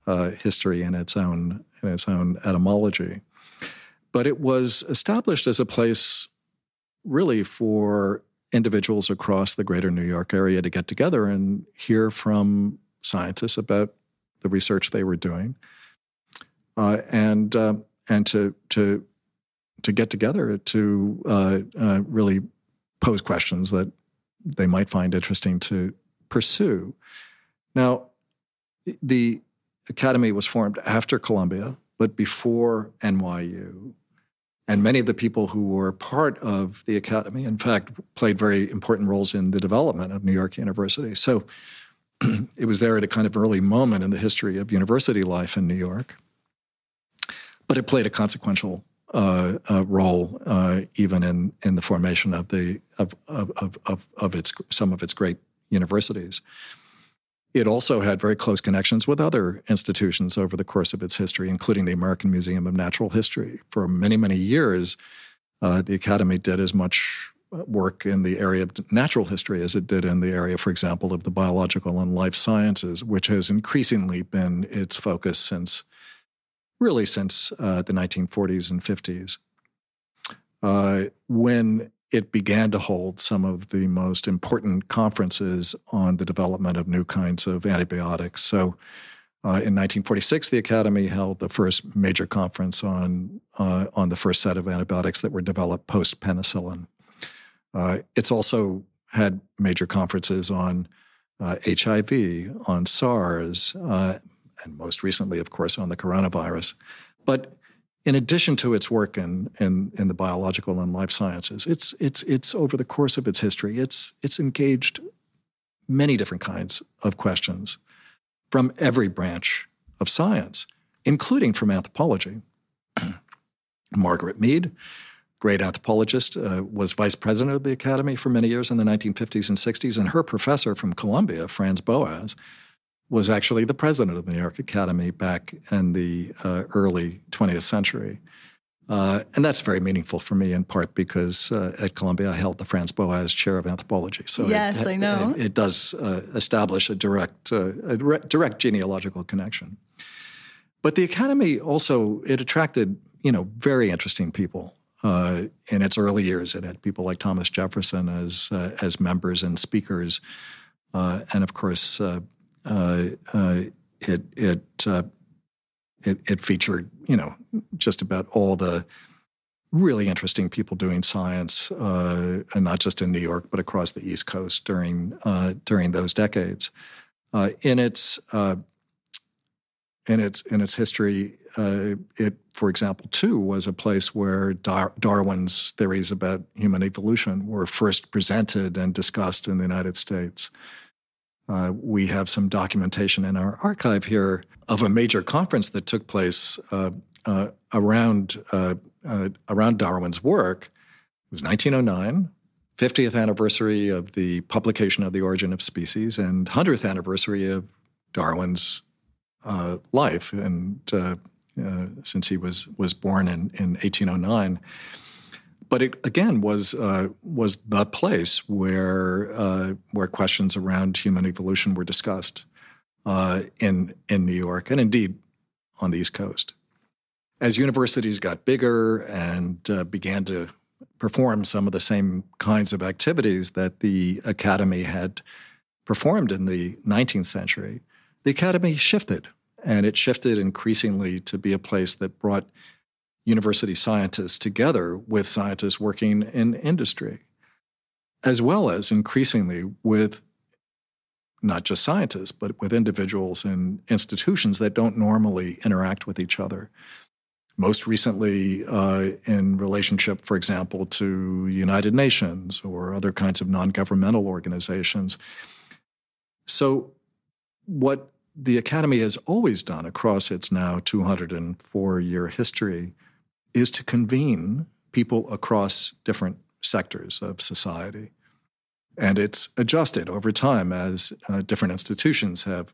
uh, history in its own in its own etymology. But it was established as a place really for individuals across the greater New York area to get together and hear from scientists about the research they were doing, uh, and uh, and to to to get together to uh, uh, really pose questions that they might find interesting to pursue. Now, the academy was formed after Columbia, but before NYU. And many of the people who were part of the academy, in fact, played very important roles in the development of New York University. So [clears throat] it was there at a kind of early moment in the history of university life in New York. But it played a consequential uh, uh, role uh, even in, in the formation of the of, of, of, of its some of its great universities. It also had very close connections with other institutions over the course of its history, including the American Museum of Natural History. For many, many years, uh, the Academy did as much work in the area of natural history as it did in the area, for example, of the biological and life sciences, which has increasingly been its focus since really since uh, the 1940s and 50s. Uh, when it began to hold some of the most important conferences on the development of new kinds of antibiotics. So, uh, in 1946, the Academy held the first major conference on uh, on the first set of antibiotics that were developed post penicillin. Uh, it's also had major conferences on HIV, uh, on SARS, uh, and most recently, of course, on the coronavirus. But in addition to its work in, in, in the biological and life sciences, it's, it's, it's over the course of its history, it's, it's engaged many different kinds of questions from every branch of science, including from anthropology. [clears throat] Margaret Mead, great anthropologist, uh, was vice president of the Academy for many years in the 1950s and 60s, and her professor from Columbia, Franz Boas, was actually the president of the New York Academy back in the uh, early 20th century. Uh, and that's very meaningful for me in part because uh, at Columbia I held the Franz Boas Chair of Anthropology. So yes, it, I know it, it does uh, establish a direct, uh, a direct genealogical connection. But the Academy also it attracted you know very interesting people uh, in its early years. It had people like Thomas Jefferson as as members and speakers, and of course uh, uh, it it, uh, it it featured you know just about all the really interesting people doing science, uh, and not just in New York, but across the East Coast during uh, during those decades. Uh, in its in its in its history, it, for example, too was a place where Dar- Darwin's theories about human evolution were first presented and discussed in the United States. Uh, we have some documentation in our archive here of a major conference that took place uh, uh, around uh, uh, around Darwin's work. It was 1909, 50th anniversary of the publication of The Origin of Species, and 100th anniversary of Darwin's uh, life, and since he was was born in in 1809 but it again was uh, was the place where uh, where questions around human evolution were discussed uh, in in New York and indeed on the East Coast. As universities got bigger and uh, began to perform some of the same kinds of activities that the academy had performed in the 19th century, the academy shifted, and it shifted increasingly to be a place that brought university scientists together with scientists working in industry, as well as increasingly with not just scientists, but with individuals and institutions that don't normally interact with each other. Most recently, uh, in relationship, for example, to United Nations or other kinds of non governmental organizations. So, what the Academy has always done across its now 204 year history is to convene people across different sectors of society. And it's adjusted over time as uh, different institutions have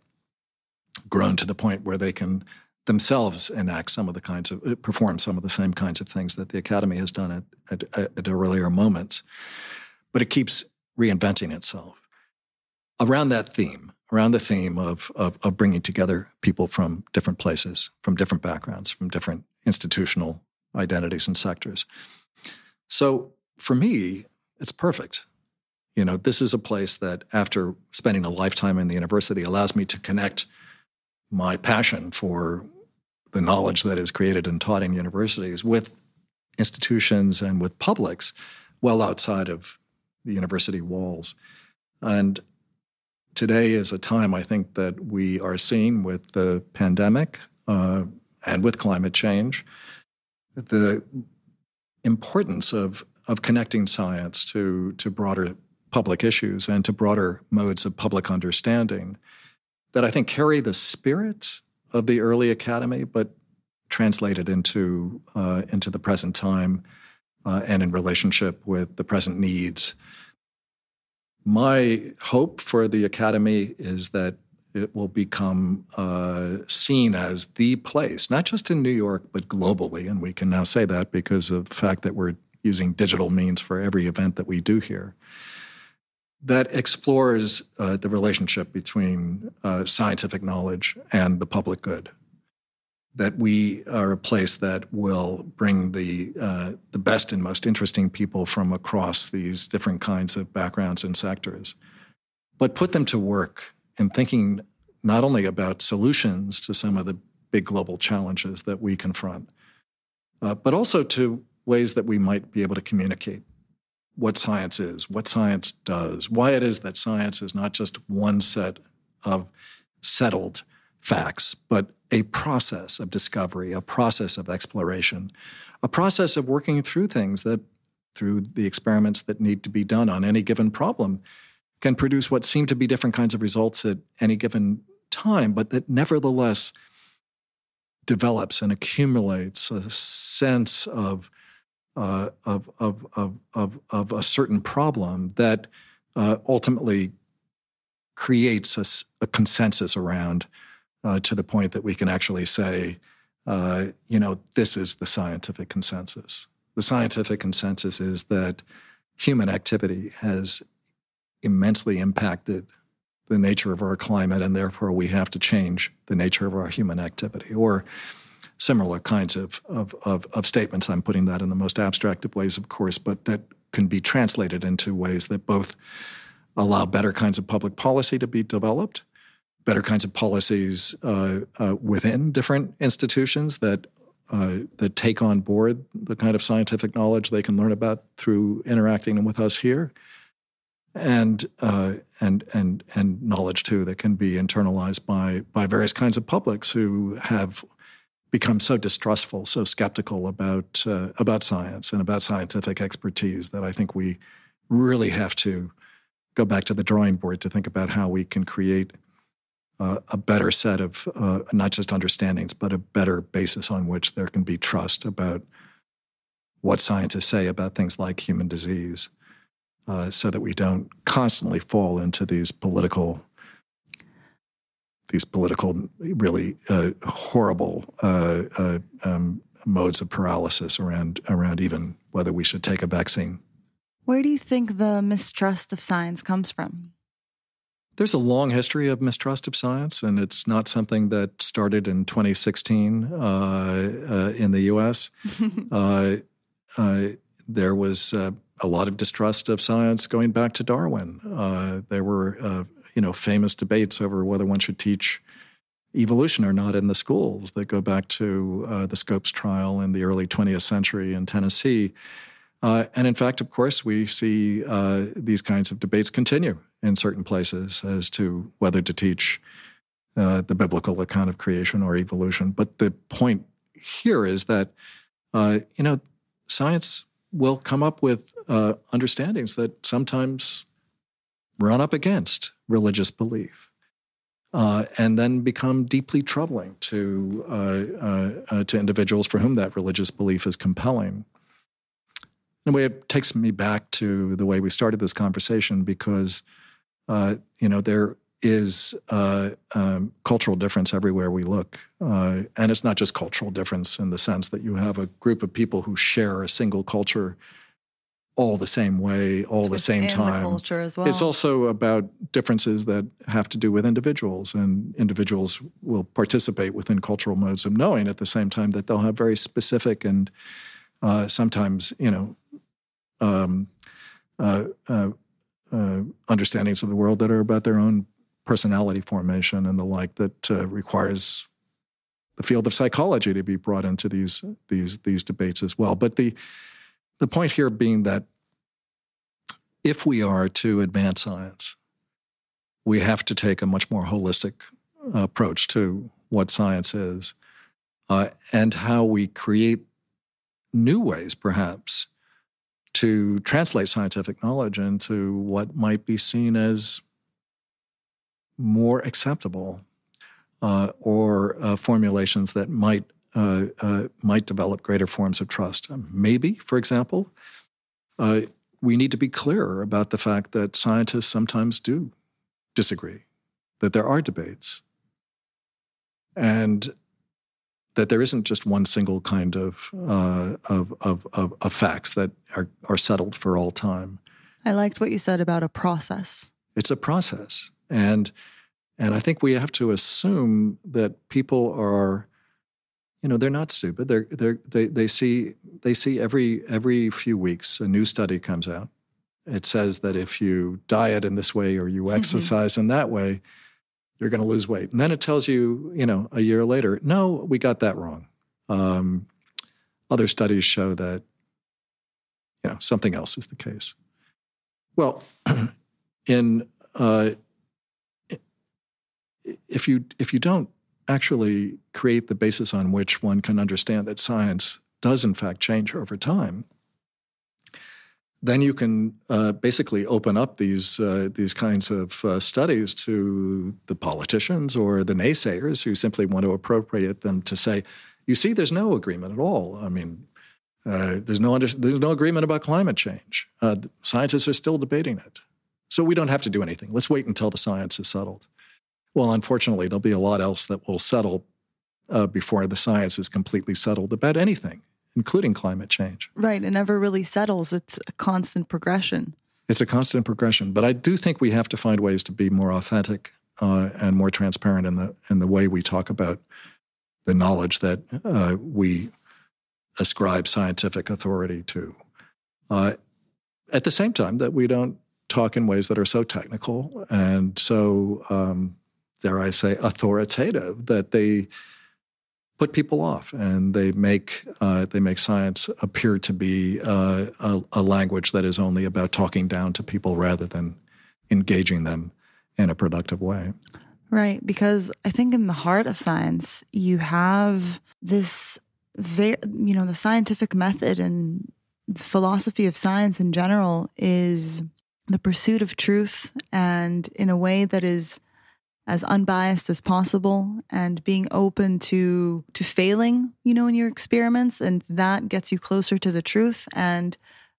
grown to the point where they can themselves enact some of the kinds of, uh, perform some of the same kinds of things that the Academy has done at, at, at earlier moments. But it keeps reinventing itself around that theme, around the theme of, of, of bringing together people from different places, from different backgrounds, from different institutional identities and sectors. So for me, it's perfect. You know, this is a place that after spending a lifetime in the university allows me to connect my passion for the knowledge that is created and taught in universities with institutions and with publics well outside of the university walls. And today is a time I think that we are seeing with the pandemic uh, and with climate change the importance of of connecting science to to broader public issues and to broader modes of public understanding that I think carry the spirit of the early academy, but translated into uh, into the present time uh, and in relationship with the present needs. My hope for the academy is that it will become uh, seen as the place, not just in New York, but globally. And we can now say that because of the fact that we're using digital means for every event that we do here. That explores uh, the relationship between uh, scientific knowledge and the public good. That we are a place that will bring the uh, the best and most interesting people from across these different kinds of backgrounds and sectors, but put them to work and thinking not only about solutions to some of the big global challenges that we confront, uh, but also to ways that we might be able to communicate what science is, what science does, why it is that science is not just one set of settled facts, but a process of discovery, a process of exploration, a process of working through things that, through the experiments that need to be done on any given problem, can produce what seem to be different kinds of results at any given time, but that nevertheless develops and accumulates a sense of, uh, of, of, of, of, of, a certain problem that uh, ultimately creates a, a consensus around uh, to the point that we can actually say, uh, you know, this is the scientific consensus. The scientific consensus is that human activity has immensely impacted the nature of our climate, and therefore we have to change the nature of our human activity, or similar kinds of, of, of, of statements. I'm putting that in the most abstract of ways, of course, but that can be translated into ways that both allow better kinds of public policy to be developed, better kinds of policies uh, uh, within different institutions that uh, that take on board the kind of scientific knowledge they can learn about through interacting with us here, and uh, and and and knowledge too that can be internalized by by various kinds of publics who have become so distrustful, so skeptical about uh, about science and about scientific expertise that I think we really have to go back to the drawing board to think about how we can create uh, a better set of uh, not just understandings, but a better basis on which there can be trust about what scientists say about things like human disease uh, so that we don't constantly fall into these political these political really uh, horrible uh, uh, um, modes of paralysis around around even whether we should take a vaccine. Where do you think the mistrust of science comes from? There's a long history of mistrust of science, and it's not something that started in 2016 uh, uh, in the U.S. [laughs] there was a lot of distrust of science going back to Darwin. Uh, there were, uh, you know, famous debates over whether one should teach evolution or not in the schools that go back to uh, the Scopes trial in the early 20th century in Tennessee. Uh, and in fact, of course, we see uh, these kinds of debates continue in certain places as to whether to teach uh, the biblical account of creation or evolution. But the point here is that, you know, science will come up with uh, understandings that sometimes run up against religious belief. Uh, and then become deeply troubling to uh, uh, uh to individuals for whom that religious belief is compelling. In a way, it takes me back to the way we started this conversation because uh, you know there is uh, um, cultural difference everywhere we look. Uh, and it's not just cultural difference in the sense that you have a group of people who share a single culture all the same way, all it's the same time. The culture as well. It's also about differences that have to do with individuals, and individuals will participate within cultural modes of knowing at the same time that they'll have very specific and uh, sometimes, you know, um, uh, uh, uh understandings of the world that are about their own personality formation and the like that uh, requires the field of psychology to be brought into these these these debates as well. But the the point here being that if we are to advance science, we have to take a much more holistic approach to what science is uh, and how we create new ways, perhaps, to translate scientific knowledge into what might be seen as more acceptable uh, or uh, formulations that might uh, uh might develop greater forms of trust. Maybe, for example, uh, we need to be clearer about the fact that scientists sometimes do disagree, that there are debates, and that there isn't just one single kind of, uh, of, of, of, of, facts that are, are settled for all time. I liked what you said about a process. It's a process. And, and I think we have to assume that people are, you know, they're not stupid. They're, they're, they, they, see, they see every, every few weeks a new study comes out. It says that if you diet in this way or you exercise in that way, you're going to lose weight. And then it tells you, you know, a year later, no, we got that wrong. Um, other studies show that, you know, something else is the case. Well, [clears throat] in uh, if you if you don't actually create the basis on which one can understand that science does in fact change over time, then you can uh, basically open up these uh, these kinds of uh, studies to the politicians or the naysayers who simply want to appropriate them to say, "You see, there's no agreement at all. I mean, uh, there's no under- there's no agreement about climate change. Uh, scientists are still debating it, so we don't have to do anything. Let's wait until the science is settled." Well, unfortunately, there'll be a lot else that will settle uh, before the science is completely settled about anything including climate change. Right. It never really settles. It's a constant progression. It's a constant progression. But I do think we have to find ways to be more authentic uh, and more transparent in the in the way we talk about the knowledge that uh, we ascribe scientific authority to. Uh, at the same time, that we don't talk in ways that are so technical and so, um, dare I say, authoritative that they put people off, and they make uh, they make science appear to be uh, a, a, language that is only about talking down to people rather than engaging them in a productive way. Right, because I think in the heart of science, you have this very you know the scientific method and the philosophy of science in general is the pursuit of truth and in a way that is as unbiased as possible and being open to to failing you know in your experiments and that gets you closer to the truth. And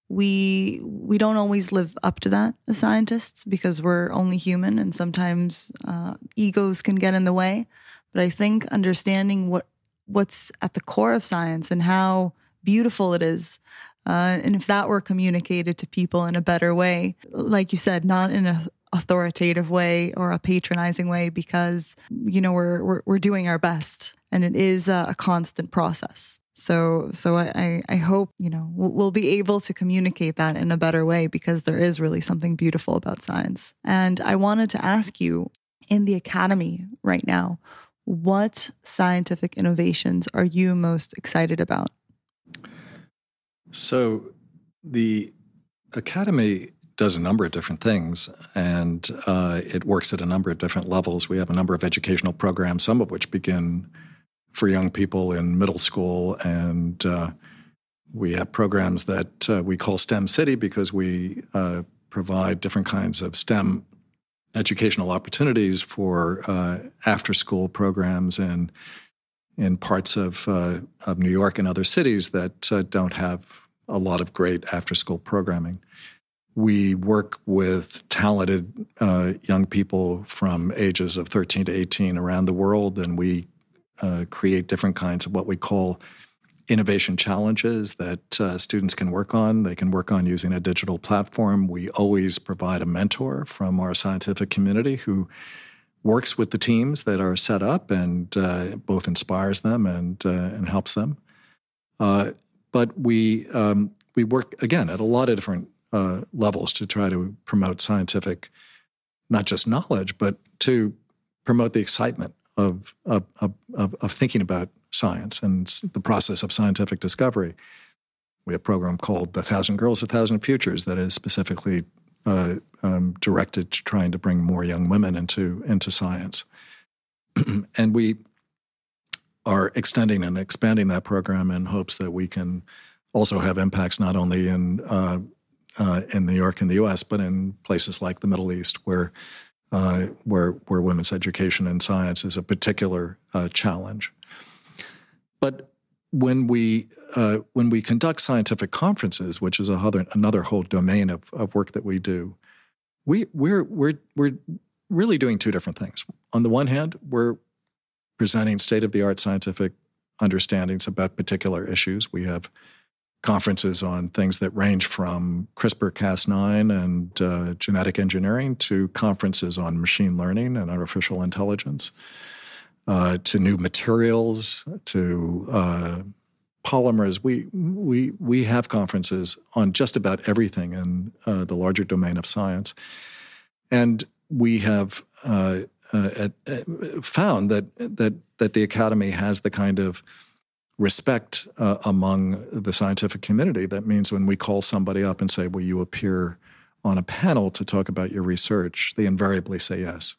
we we don't always live up to that as scientists because we're only human and sometimes uh, egos can get in the way. But i think understanding what what's at the core of science and how beautiful it is uh, and if that were communicated to people in a better way, like you said, not in a authoritative way or a patronizing way because you know we're we're, we're doing our best and it is a, a constant process. So so I, I hope you know we'll be able to communicate that in a better way because there is really something beautiful about science. And i wanted to ask you in the academy right now what scientific innovations are you most excited about? So the academy does a number of different things, and uh, it works at a number of different levels. We have a number of educational programs, some of which begin for young people in middle school, and uh, we have programs that uh, we call STEM City because we uh, provide different kinds of STEM educational opportunities for uh, after-school programs in in parts of uh, of New York and other cities that don't have a lot of great after-school programming we work with talented uh, young people from ages of 13 to 18 around the world, and we uh, create different kinds of what we call innovation challenges that uh, students can work on. They can work on using a digital platform. We always provide a mentor from our scientific community who works with the teams that are set up and uh, both inspires them and, uh, and helps them. Uh, but we, um, we work, again, at a lot of different uh, levels to try to promote scientific not just knowledge, but to promote the excitement of, of, of, of thinking about science and the process of scientific discovery. We have a program called The Thousand Girls, A Thousand Futures that is specifically uh, um, directed to trying to bring more young women into, into science. [clears throat] and we are extending and expanding that program in hopes that we can also have impacts not only in uh, uh, in New York and the U.S., but in places like the Middle East, where uh, where where women's education in science is a particular uh, challenge. But when we uh, when we conduct scientific conferences, which is other, another whole domain of, of work that we do, we we're we're we're really doing two different things. On the one hand, we're presenting state of the art scientific understandings about particular issues. We have conferences on things that range from CRISPR Cas9 and uh, genetic engineering to conferences on machine learning and artificial intelligence, uh, to new materials, to uh, polymers. We, we, we have conferences on just about everything in uh, the larger domain of science. And we have uh, uh, found that, that, that the Academy has the kind of respect uh, among the scientific community. That means when we call somebody up and say, Will you appear on a panel to talk about your research? they invariably say yes.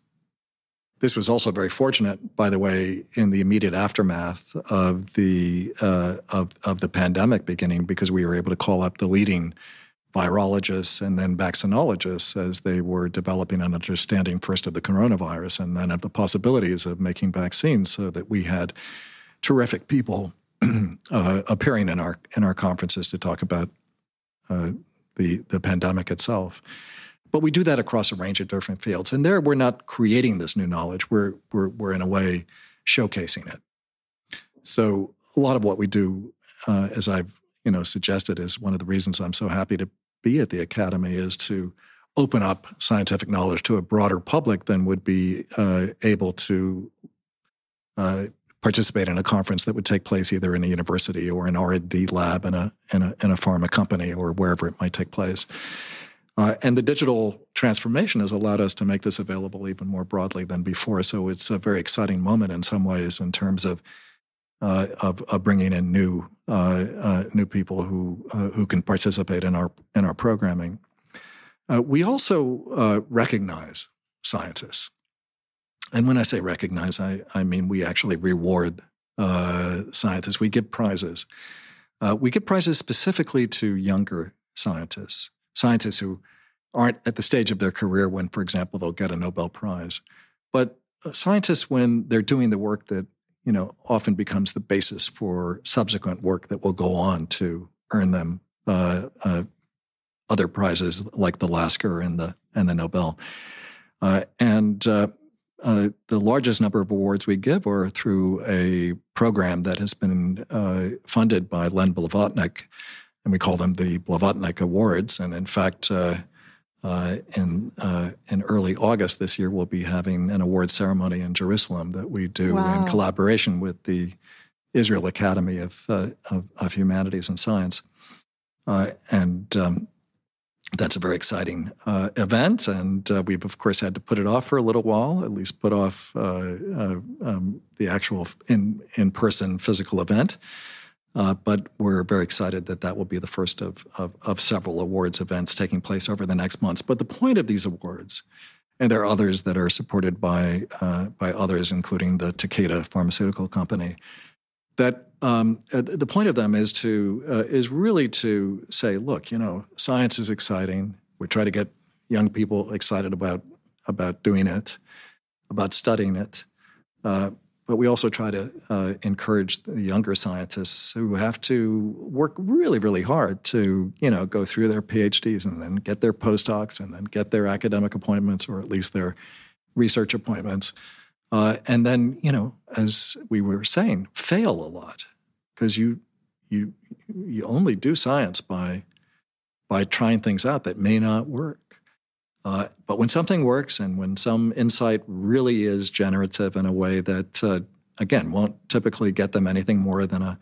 This was also very fortunate, by the way, in the immediate aftermath of the uh, of, of the pandemic beginning, because we were able to call up the leading virologists and then vaccinologists as they were developing an understanding first of the coronavirus and then of the possibilities of making vaccines, so that we had terrific people [clears throat] uh, appearing in our in our conferences to talk about uh, the the pandemic itself. But we do that across a range of different fields, and there we're not creating this new knowledge. We're we're we're in a way showcasing it. So a lot of what we do, uh, as I've you know suggested, is one of the reasons I'm so happy to be at the academy is to open up scientific knowledge to a broader public than would be uh, able to uh, participate in a conference that would take place either in a university or an R&D lab in a, in a, in a pharma company or wherever it might take place. Uh, and the digital transformation has allowed us to make this available even more broadly than before. So it's a very exciting moment in some ways in terms of uh, of, of, bringing in new uh, uh new people who uh, who can participate in our in our programming. Uh, we also recognize scientists. And when I say recognize, I, I mean we actually reward uh, scientists. We give prizes. Uh, we give prizes specifically to younger scientists, scientists who aren't at the stage of their career when, for example, they'll get a Nobel Prize. But uh, scientists, when they're doing the work that you know often becomes the basis for subsequent work that will go on to earn them uh, uh, other prizes like the Lasker and the and the Nobel. Uh, and uh, the largest number of awards we give are through a program that has been uh, funded by Len Blavatnik, and we call them the Blavatnik Awards. And in fact, uh, uh in uh, in early August this year, we'll be having an award ceremony in Jerusalem that we do wow. in collaboration with the Israel Academy of uh, of, of, Humanities and Science. and um, that's a very exciting uh, event, and uh, we've of course had to put it off for a little while, at least put off uh, uh um, the actual in in person physical event. Uh, but we're very excited that that will be the first of, of, of several awards events taking place over the next months. But the point of these awards, and there are others that are supported by uh, by others, including the Takeda pharmaceutical company, that um, uh, the point of them is to uh, is really to say, look, you know, science is exciting. We try to get young people excited about about doing it, about studying it, uh, but we also try to uh, encourage the younger scientists who have to work really, really hard to you know go through their PhDs and then get their postdocs and then get their academic appointments or at least their research appointments. Uh, and then, you know, as we were saying, fail a lot because you you you only do science by by trying things out that may not work. Uh, but when something works and when some insight really is generative in a way that, uh, again, won't typically get them anything more than a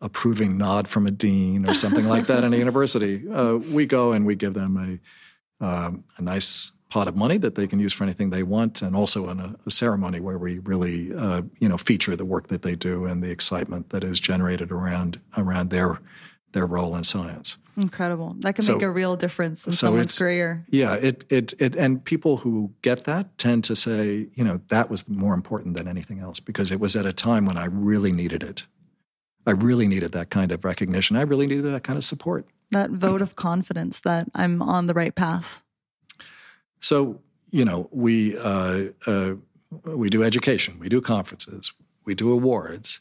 approving nod from a dean or something like that in a [laughs] university, uh, we go and we give them a um, a nice pot of money that they can use for anything they want, and also in a, a ceremony where we really, uh, you know, feature the work that they do and the excitement that is generated around around their their role in science. Incredible. That can So- make a real difference in so someone's it's- career. Yeah, it, it it and people who get that tend to say, you know, that was more important than anything else because it was at a time when I really needed it. I really needed that kind of recognition. I really needed that kind of support. That vote of confidence that I'm on the right path. So, you know, we uh, uh, we do education, we do conferences, we do awards,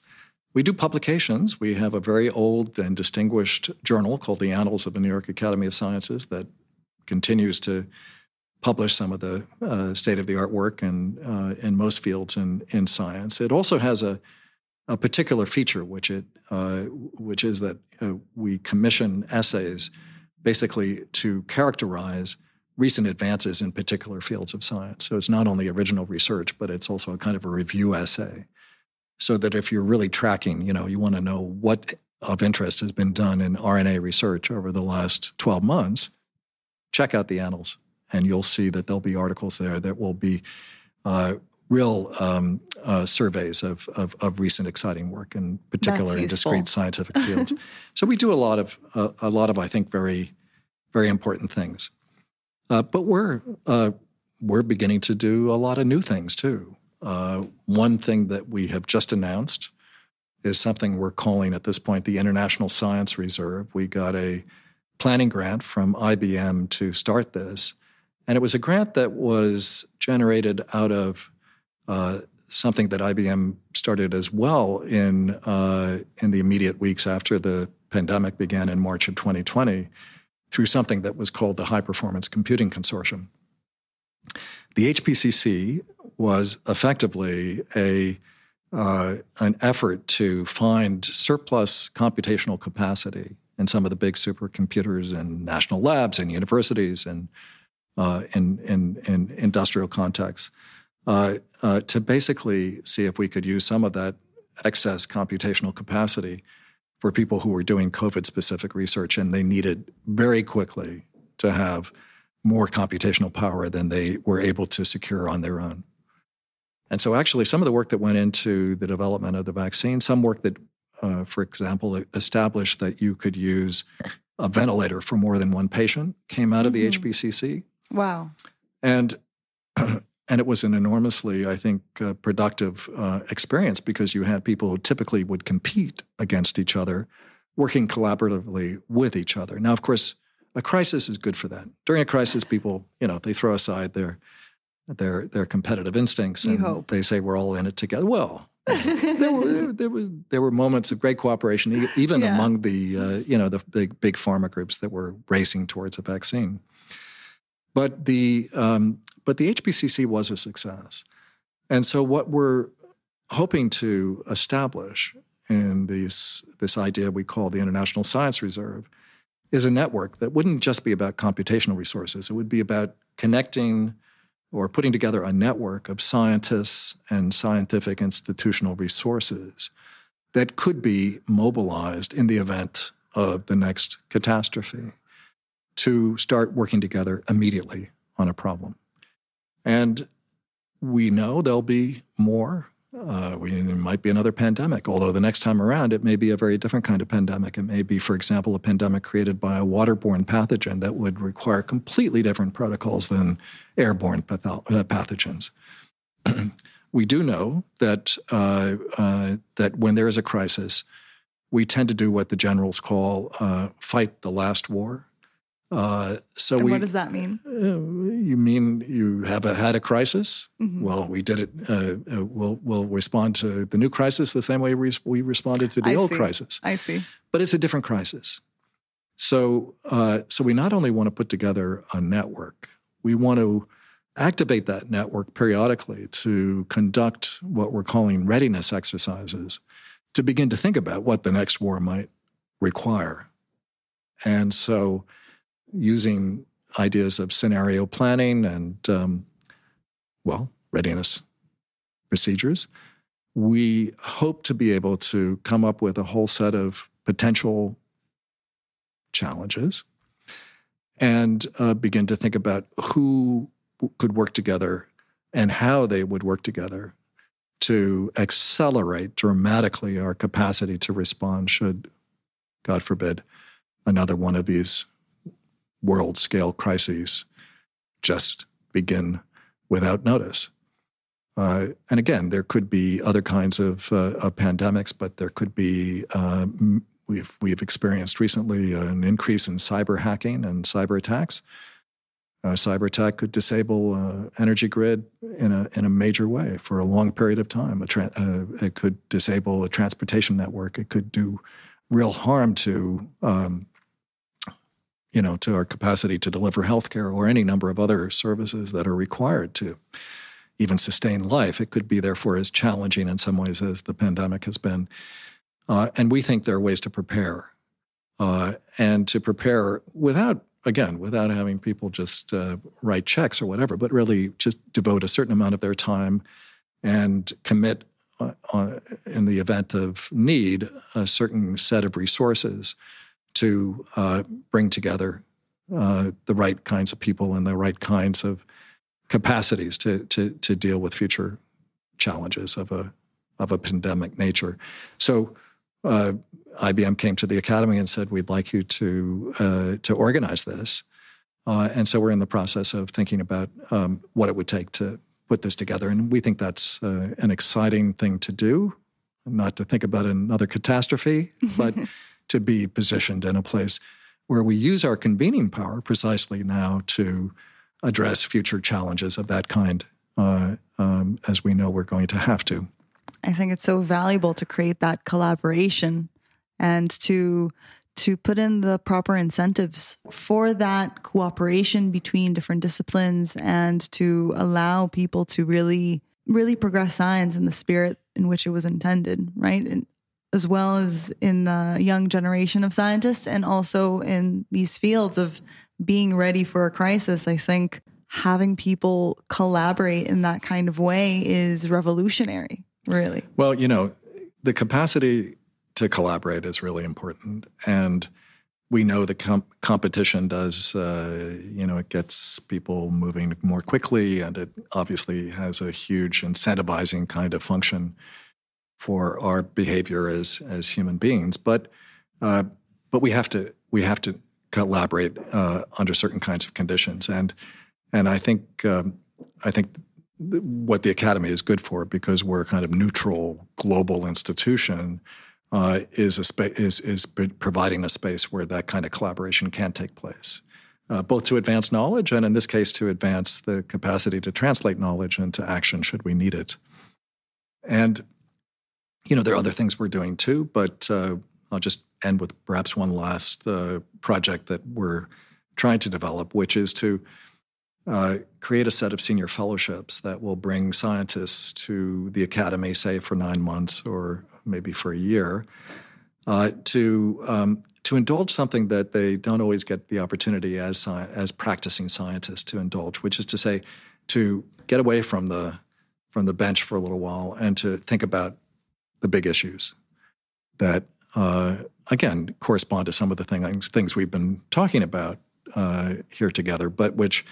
we do publications. We have a very old and distinguished journal called the Annals of the New York Academy of Sciences that continues to publish some of the uh, state of the art work in, uh, in most fields in, in science. It also has a, a particular feature, which, it, uh, which is that uh, we commission essays basically to characterize recent advances in particular fields of science. So it's not only original research, but it's also a kind of a review essay. So that if you're really tracking, you know, you want to know what of interest has been done in RNA research over the last 12 months, check out the annals and you'll see that there'll be articles there that will be uh, real um, uh, surveys of, of, of recent exciting work in particular in discrete scientific [laughs] fields. so we do a lot of uh, a lot of I think very very important things, uh, but we're uh, we're beginning to do a lot of new things too. Uh, one thing that we have just announced is something we're calling at this point the International Science Reserve. We got a planning grant from IBM to start this. And it was a grant that was generated out of uh, something that IBM started as well in, uh, in the immediate weeks after the pandemic began in March of 2020 through something that was called the High Performance Computing Consortium. The HPCC was effectively a uh, an effort to find surplus computational capacity in some of the big supercomputers and national labs and universities and uh, in, in, in industrial contexts uh, uh, to basically see if we could use some of that excess computational capacity for people who were doing COVID specific research and they needed very quickly to have more computational power than they were able to secure on their own. And so, actually, some of the work that went into the development of the vaccine, some work that, uh, for example, established that you could use a ventilator for more than one patient, came out of the Mhm. HPCC, Wow. and [clears throat] and it was an enormously, I think, uh, productive uh, experience because you had people who typically would compete against each other, working collaboratively with each other. Now, of course, a crisis is good for that. During a crisis, people, you know, they throw aside their their their competitive instincts You and hope. they say we're all in it together. Well, [laughs] there were there was there were moments of great cooperation, even Yeah. among the uh, you know the big big pharma groups that were racing towards a vaccine. But the um, but the HPCC was a success, and so what we're hoping to establish in this idea we call the International Science Reserve is a network that wouldn't just be about computational resources. It would be about connecting or putting together a network of scientists and scientific institutional resources that could be mobilized in the event of the next catastrophe to start working together immediately on a problem. And we know there'll be more. Uh, we, there might be another pandemic, although the next time around it may be a very different kind of pandemic. It may be, for example, a pandemic created by a waterborne pathogen that would require completely different protocols than airborne uh, pathogens. [clears throat] we do know that uh, uh, that when there is a crisis, we tend to do what the generals call uh, fight the last war. Uh, so and we, what does that mean? uh, you mean you have a, had a crisis? Mhm. Well, we did it. Uh, uh, we'll we'll respond to the new crisis the same way we, we responded to the I old see. crisis, I see. but it's a different crisis. So uh, so we not only want to put together a network, we want to activate that network periodically to conduct what we're calling readiness exercises to begin to think about what the next war might require. And so using ideas of scenario planning and, um, well, readiness procedures, we hope to be able to come up with a whole set of potential challenges and uh, begin to think about who could work together and how they would work together to accelerate dramatically our capacity to respond should, God forbid, another one of these world scale crises just begin without notice. Uh, and again, there could be other kinds of, uh, of pandemics, but there could be uh, we've we've experienced recently an increase in cyber hacking and cyber attacks. A cyber attack could disable uh, energy grid in a in a major way for a long period of time. Uh, it could disable a transportation network. It could do real harm to um, you know to our capacity to deliver healthcare or any number of other services that are required to even sustain life. It could be, therefore, as challenging in some ways as the pandemic has been. Uh, and we think there are ways to prepare uh, and to prepare without, again, without having people just uh, write checks or whatever, but really just devote a certain amount of their time and commit uh, in the event of need a certain set of resources to uh, bring together uh, the right kinds of people and the right kinds of capacities to to to deal with future challenges of a of a pandemic nature. So. Uh, IBM came to the academy and said, "We'd like you to uh, to organize this," uh, and so we're in the process of thinking about um, what it would take to put this together. And we think that's uh, an exciting thing to do, not to think about another catastrophe, but [laughs] to be positioned in a place where we use our convening power precisely now to address future challenges of that kind, uh, um, as we know we're going to have to. I think it's so valuable to create that collaboration and to to put in the proper incentives for that cooperation between different disciplines and to allow people to really really progress science in the spirit in which it was intended right and as well as in the young generation of scientists and also in these fields of being ready for a crisis, I think having people collaborate in that kind of way is revolutionary, really. Well, you know, the capacity to collaborate is really important. And we know the comp- competition does, uh, you know, it gets people moving more quickly, and it obviously has a huge incentivizing kind of function for our behavior as as human beings. But uh, but we have to we have to collaborate uh, under certain kinds of conditions. And and I think um, I think th- what the academy is good for because we're a kind of neutral global institution uh, is a spa- is is providing a space where that kind of collaboration can take place. Uh, both to advance knowledge and in this case to advance the capacity to translate knowledge into action should we need it. And you know there are other things we're doing too, but uh, I'll just end with perhaps one last uh, project that we're trying to develop, which is to uh, create a set of senior fellowships that will bring scientists to the academy, say for nine months or maybe for a year, uh, to um, to indulge something that they don't always get the opportunity as as practicing scientists to indulge, which is to say, to get away from the from the bench for a little while and to think about the big issues that uh, again correspond to some of the things things we've been talking about uh, here together, but which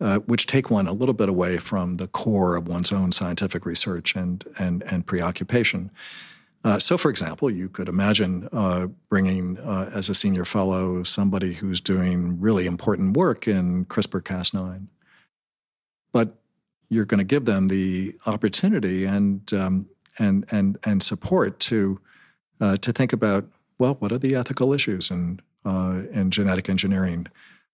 uh, which take one a little bit away from the core of one's own scientific research and and and preoccupation. Uh, so, for example, you could imagine uh, bringing uh, as a senior fellow somebody who's doing really important work in CRISPR-Cas9, but you're going to give them the opportunity and um, and and and support to uh, to think about well, what are the ethical issues in uh, in genetic engineering?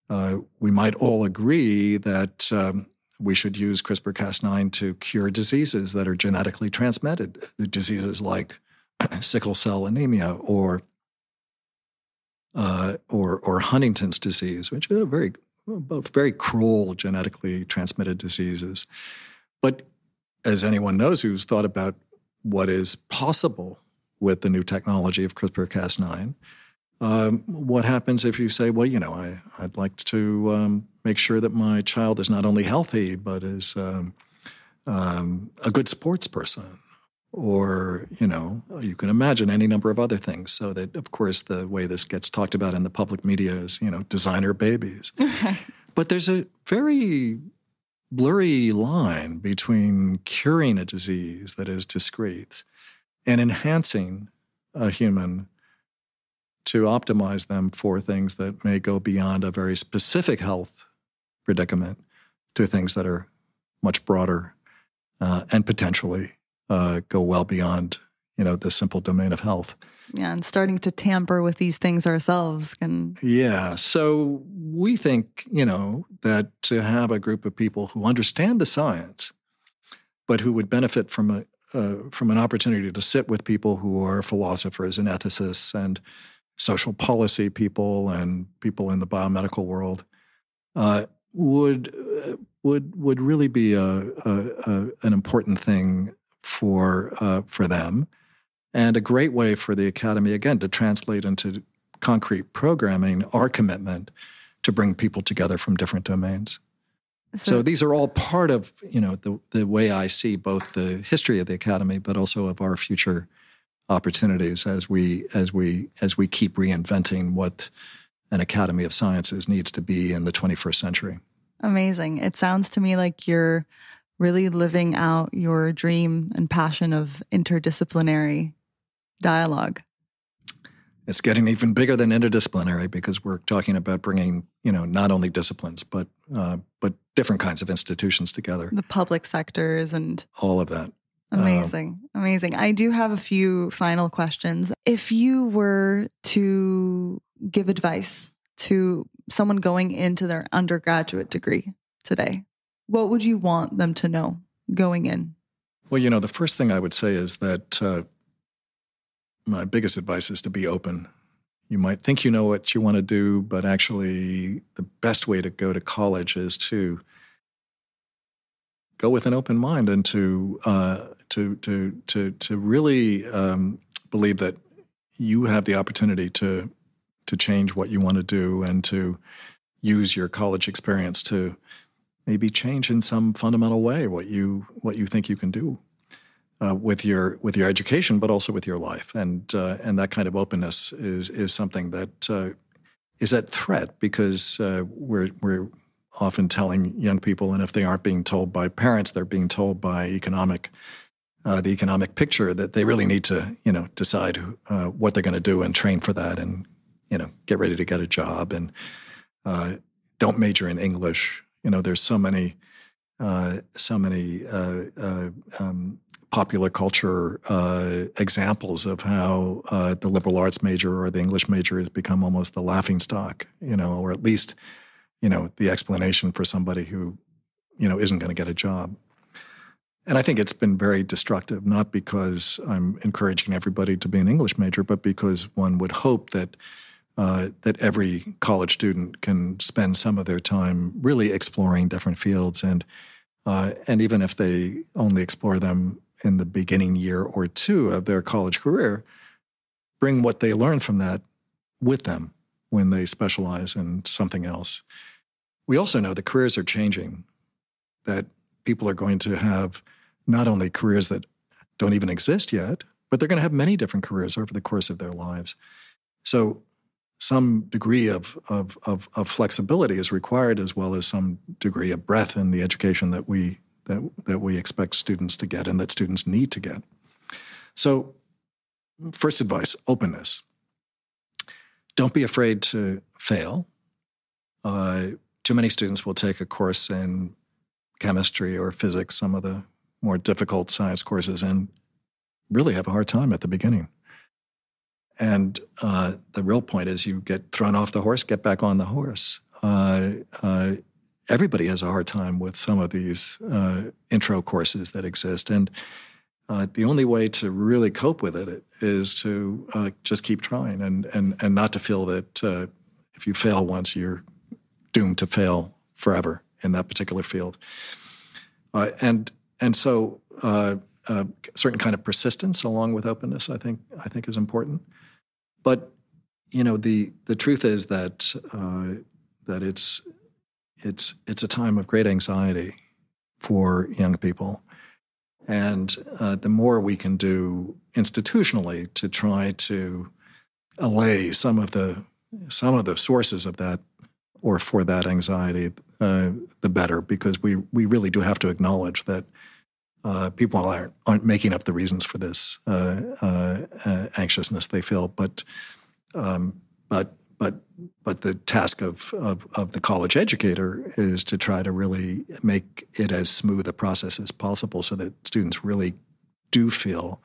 Uh, we might all agree that um, we should use CRISPR-Cas9 to cure diseases that are genetically transmitted, diseases like [clears throat] sickle cell anemia or uh, or or Huntington's disease, which are very both very cruel genetically transmitted diseases. But as anyone knows who's thought about what is possible with the new technology of CRISPR Cas9. Um, what happens if you say, well, you know, I, would like to um, make sure that my child is not only healthy, but is um, um, a good sports person? Or, you know, you can imagine any number of other things. So that, of course, the way this gets talked about in the public media is, you know, designer babies. [laughs] but there's a very blurry line between curing a disease that is discrete and enhancing a human to optimize them for things that may go beyond a very specific health predicament to things that are much broader uh, and potentially uh, go well beyond you know the simple domain of health. Yeah, and starting to tamper with these things ourselves can. Yeah, so we think you know that to have a group of people who understand the science, but who would benefit from a uh, from an opportunity to sit with people who are philosophers and ethicists and social policy people and people in the biomedical world uh, would uh, would would really be a, a, a, an important thing for uh, for them, and a great way for the academy again to translate into concrete programming our commitment to bring people together from different domains. So, so, these are all part of you know the the way I see both the history of the academy, but also of our future opportunities as we as we as we keep reinventing what an academy of sciences needs to be in the 21st century. Amazing! It sounds to me like you're really living out your dream and passion of interdisciplinary dialogue. It's getting even bigger than interdisciplinary because we're talking about bringing you know not only disciplines but uh, but different kinds of institutions together. The public sectors and all of that. Amazing. Um, amazing. I do have a few final questions. If you were to give advice to someone going into their undergraduate degree today what would you want them to know going in? Well you know the first thing i would say is that uh, my biggest advice is to be open. You might think you know what you want to do, but actually, the best way to go to college is to go with an open mind and to uh, to to to to really um, believe that you have the opportunity to to change what you want to do and to use your college experience to maybe change in some fundamental way what you what you think you can do uh, with your with your education, but also with your life, and uh, and that kind of openness is is something that uh, is at threat because uh, we're we're often telling young people, and if they aren't being told by parents, they're being told by economic uh, the economic picture that they really need to you know decide uh, what they're going to do and train for that, and you know get ready to get a job and don't major in English. You know, there's so many. Uh, so many uh, uh, um, popular culture uh, examples of how uh, the liberal arts major or the English major has become almost the laughing stock, you know, or at least, you know, the explanation for somebody who, you know, isn't going to get a job. And I think it's been very destructive, not because I'm encouraging everybody to be an English major, but because one would hope that uh, that every college student can spend some of their time really exploring different fields and uh, and even if they only explore them in the beginning year or two of their college career bring what they learn from that with them when they specialize in something else. We also know that careers are changing, that people are going to have not only careers that don't even exist yet, but they're going to have many different careers over the course of their lives. So, some degree of, of, of, of flexibility is required, as well as some degree of breadth in the education that we that, that we expect students to get and that students need to get. So, first advice openness. Don't be afraid to fail. Uh, too many students will take a course in chemistry or physics, some of the more difficult science courses, and really have a hard time at the beginning. And uh, the real point is you get thrown off the horse, get back on the horse. Uh, uh everybody has a hard time with some of these uh, intro courses that exist. And uh, the only way to really cope with it is to uh, just keep trying and, and, and not to feel that uh, if you fail once, you're doomed to fail forever in that particular field. Uh, and, and so a uh, certain kind of persistence along with openness, I think, I think is important. But, you know, the, the truth is that, that it's, it's it's a time of great anxiety for young people, and uh, the more we can do institutionally to try to allay some of the some of the sources of that or for that anxiety, uh, the better, because we we really do have to acknowledge that uh, people aren't aren't making up the reasons for this uh, uh, uh anxiousness they feel, but um, but but but the task of, of, of the college educator is to try to really make it as smooth a process as possible, so that students really do feel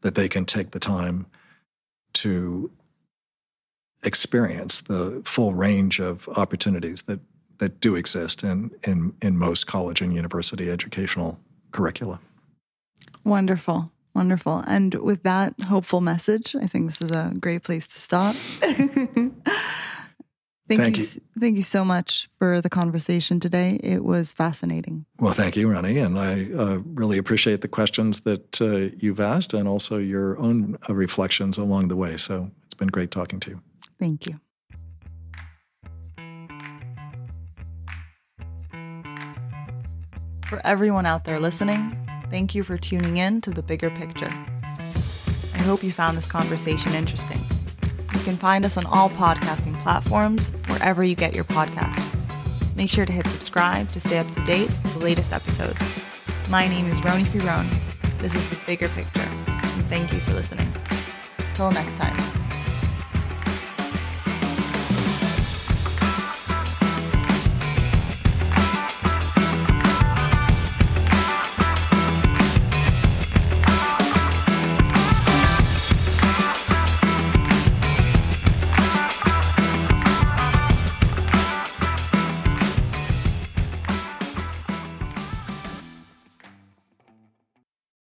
that they can take the time to experience the full range of opportunities that that do exist in in in most college and university educational curricula. Wonderful. Wonderful. And with that hopeful message, I think this is a great place to stop. [laughs] Thank, thank you, you, Thank you so much for the conversation today. It was fascinating. Well, thank you, Roni. And I uh, really appreciate the questions that uh, you've asked and also your own uh, reflections along the way. So it's been great talking to you. Thank you. For everyone out there listening, thank you for tuning in to the bigger picture. I hope you found this conversation interesting. You can find us on all podcasting platforms, wherever you get your podcasts. Make sure to hit subscribe to stay up to date with the latest episodes. My name is Roni Firone. This is The Bigger Picture, and thank you for listening. Till next time.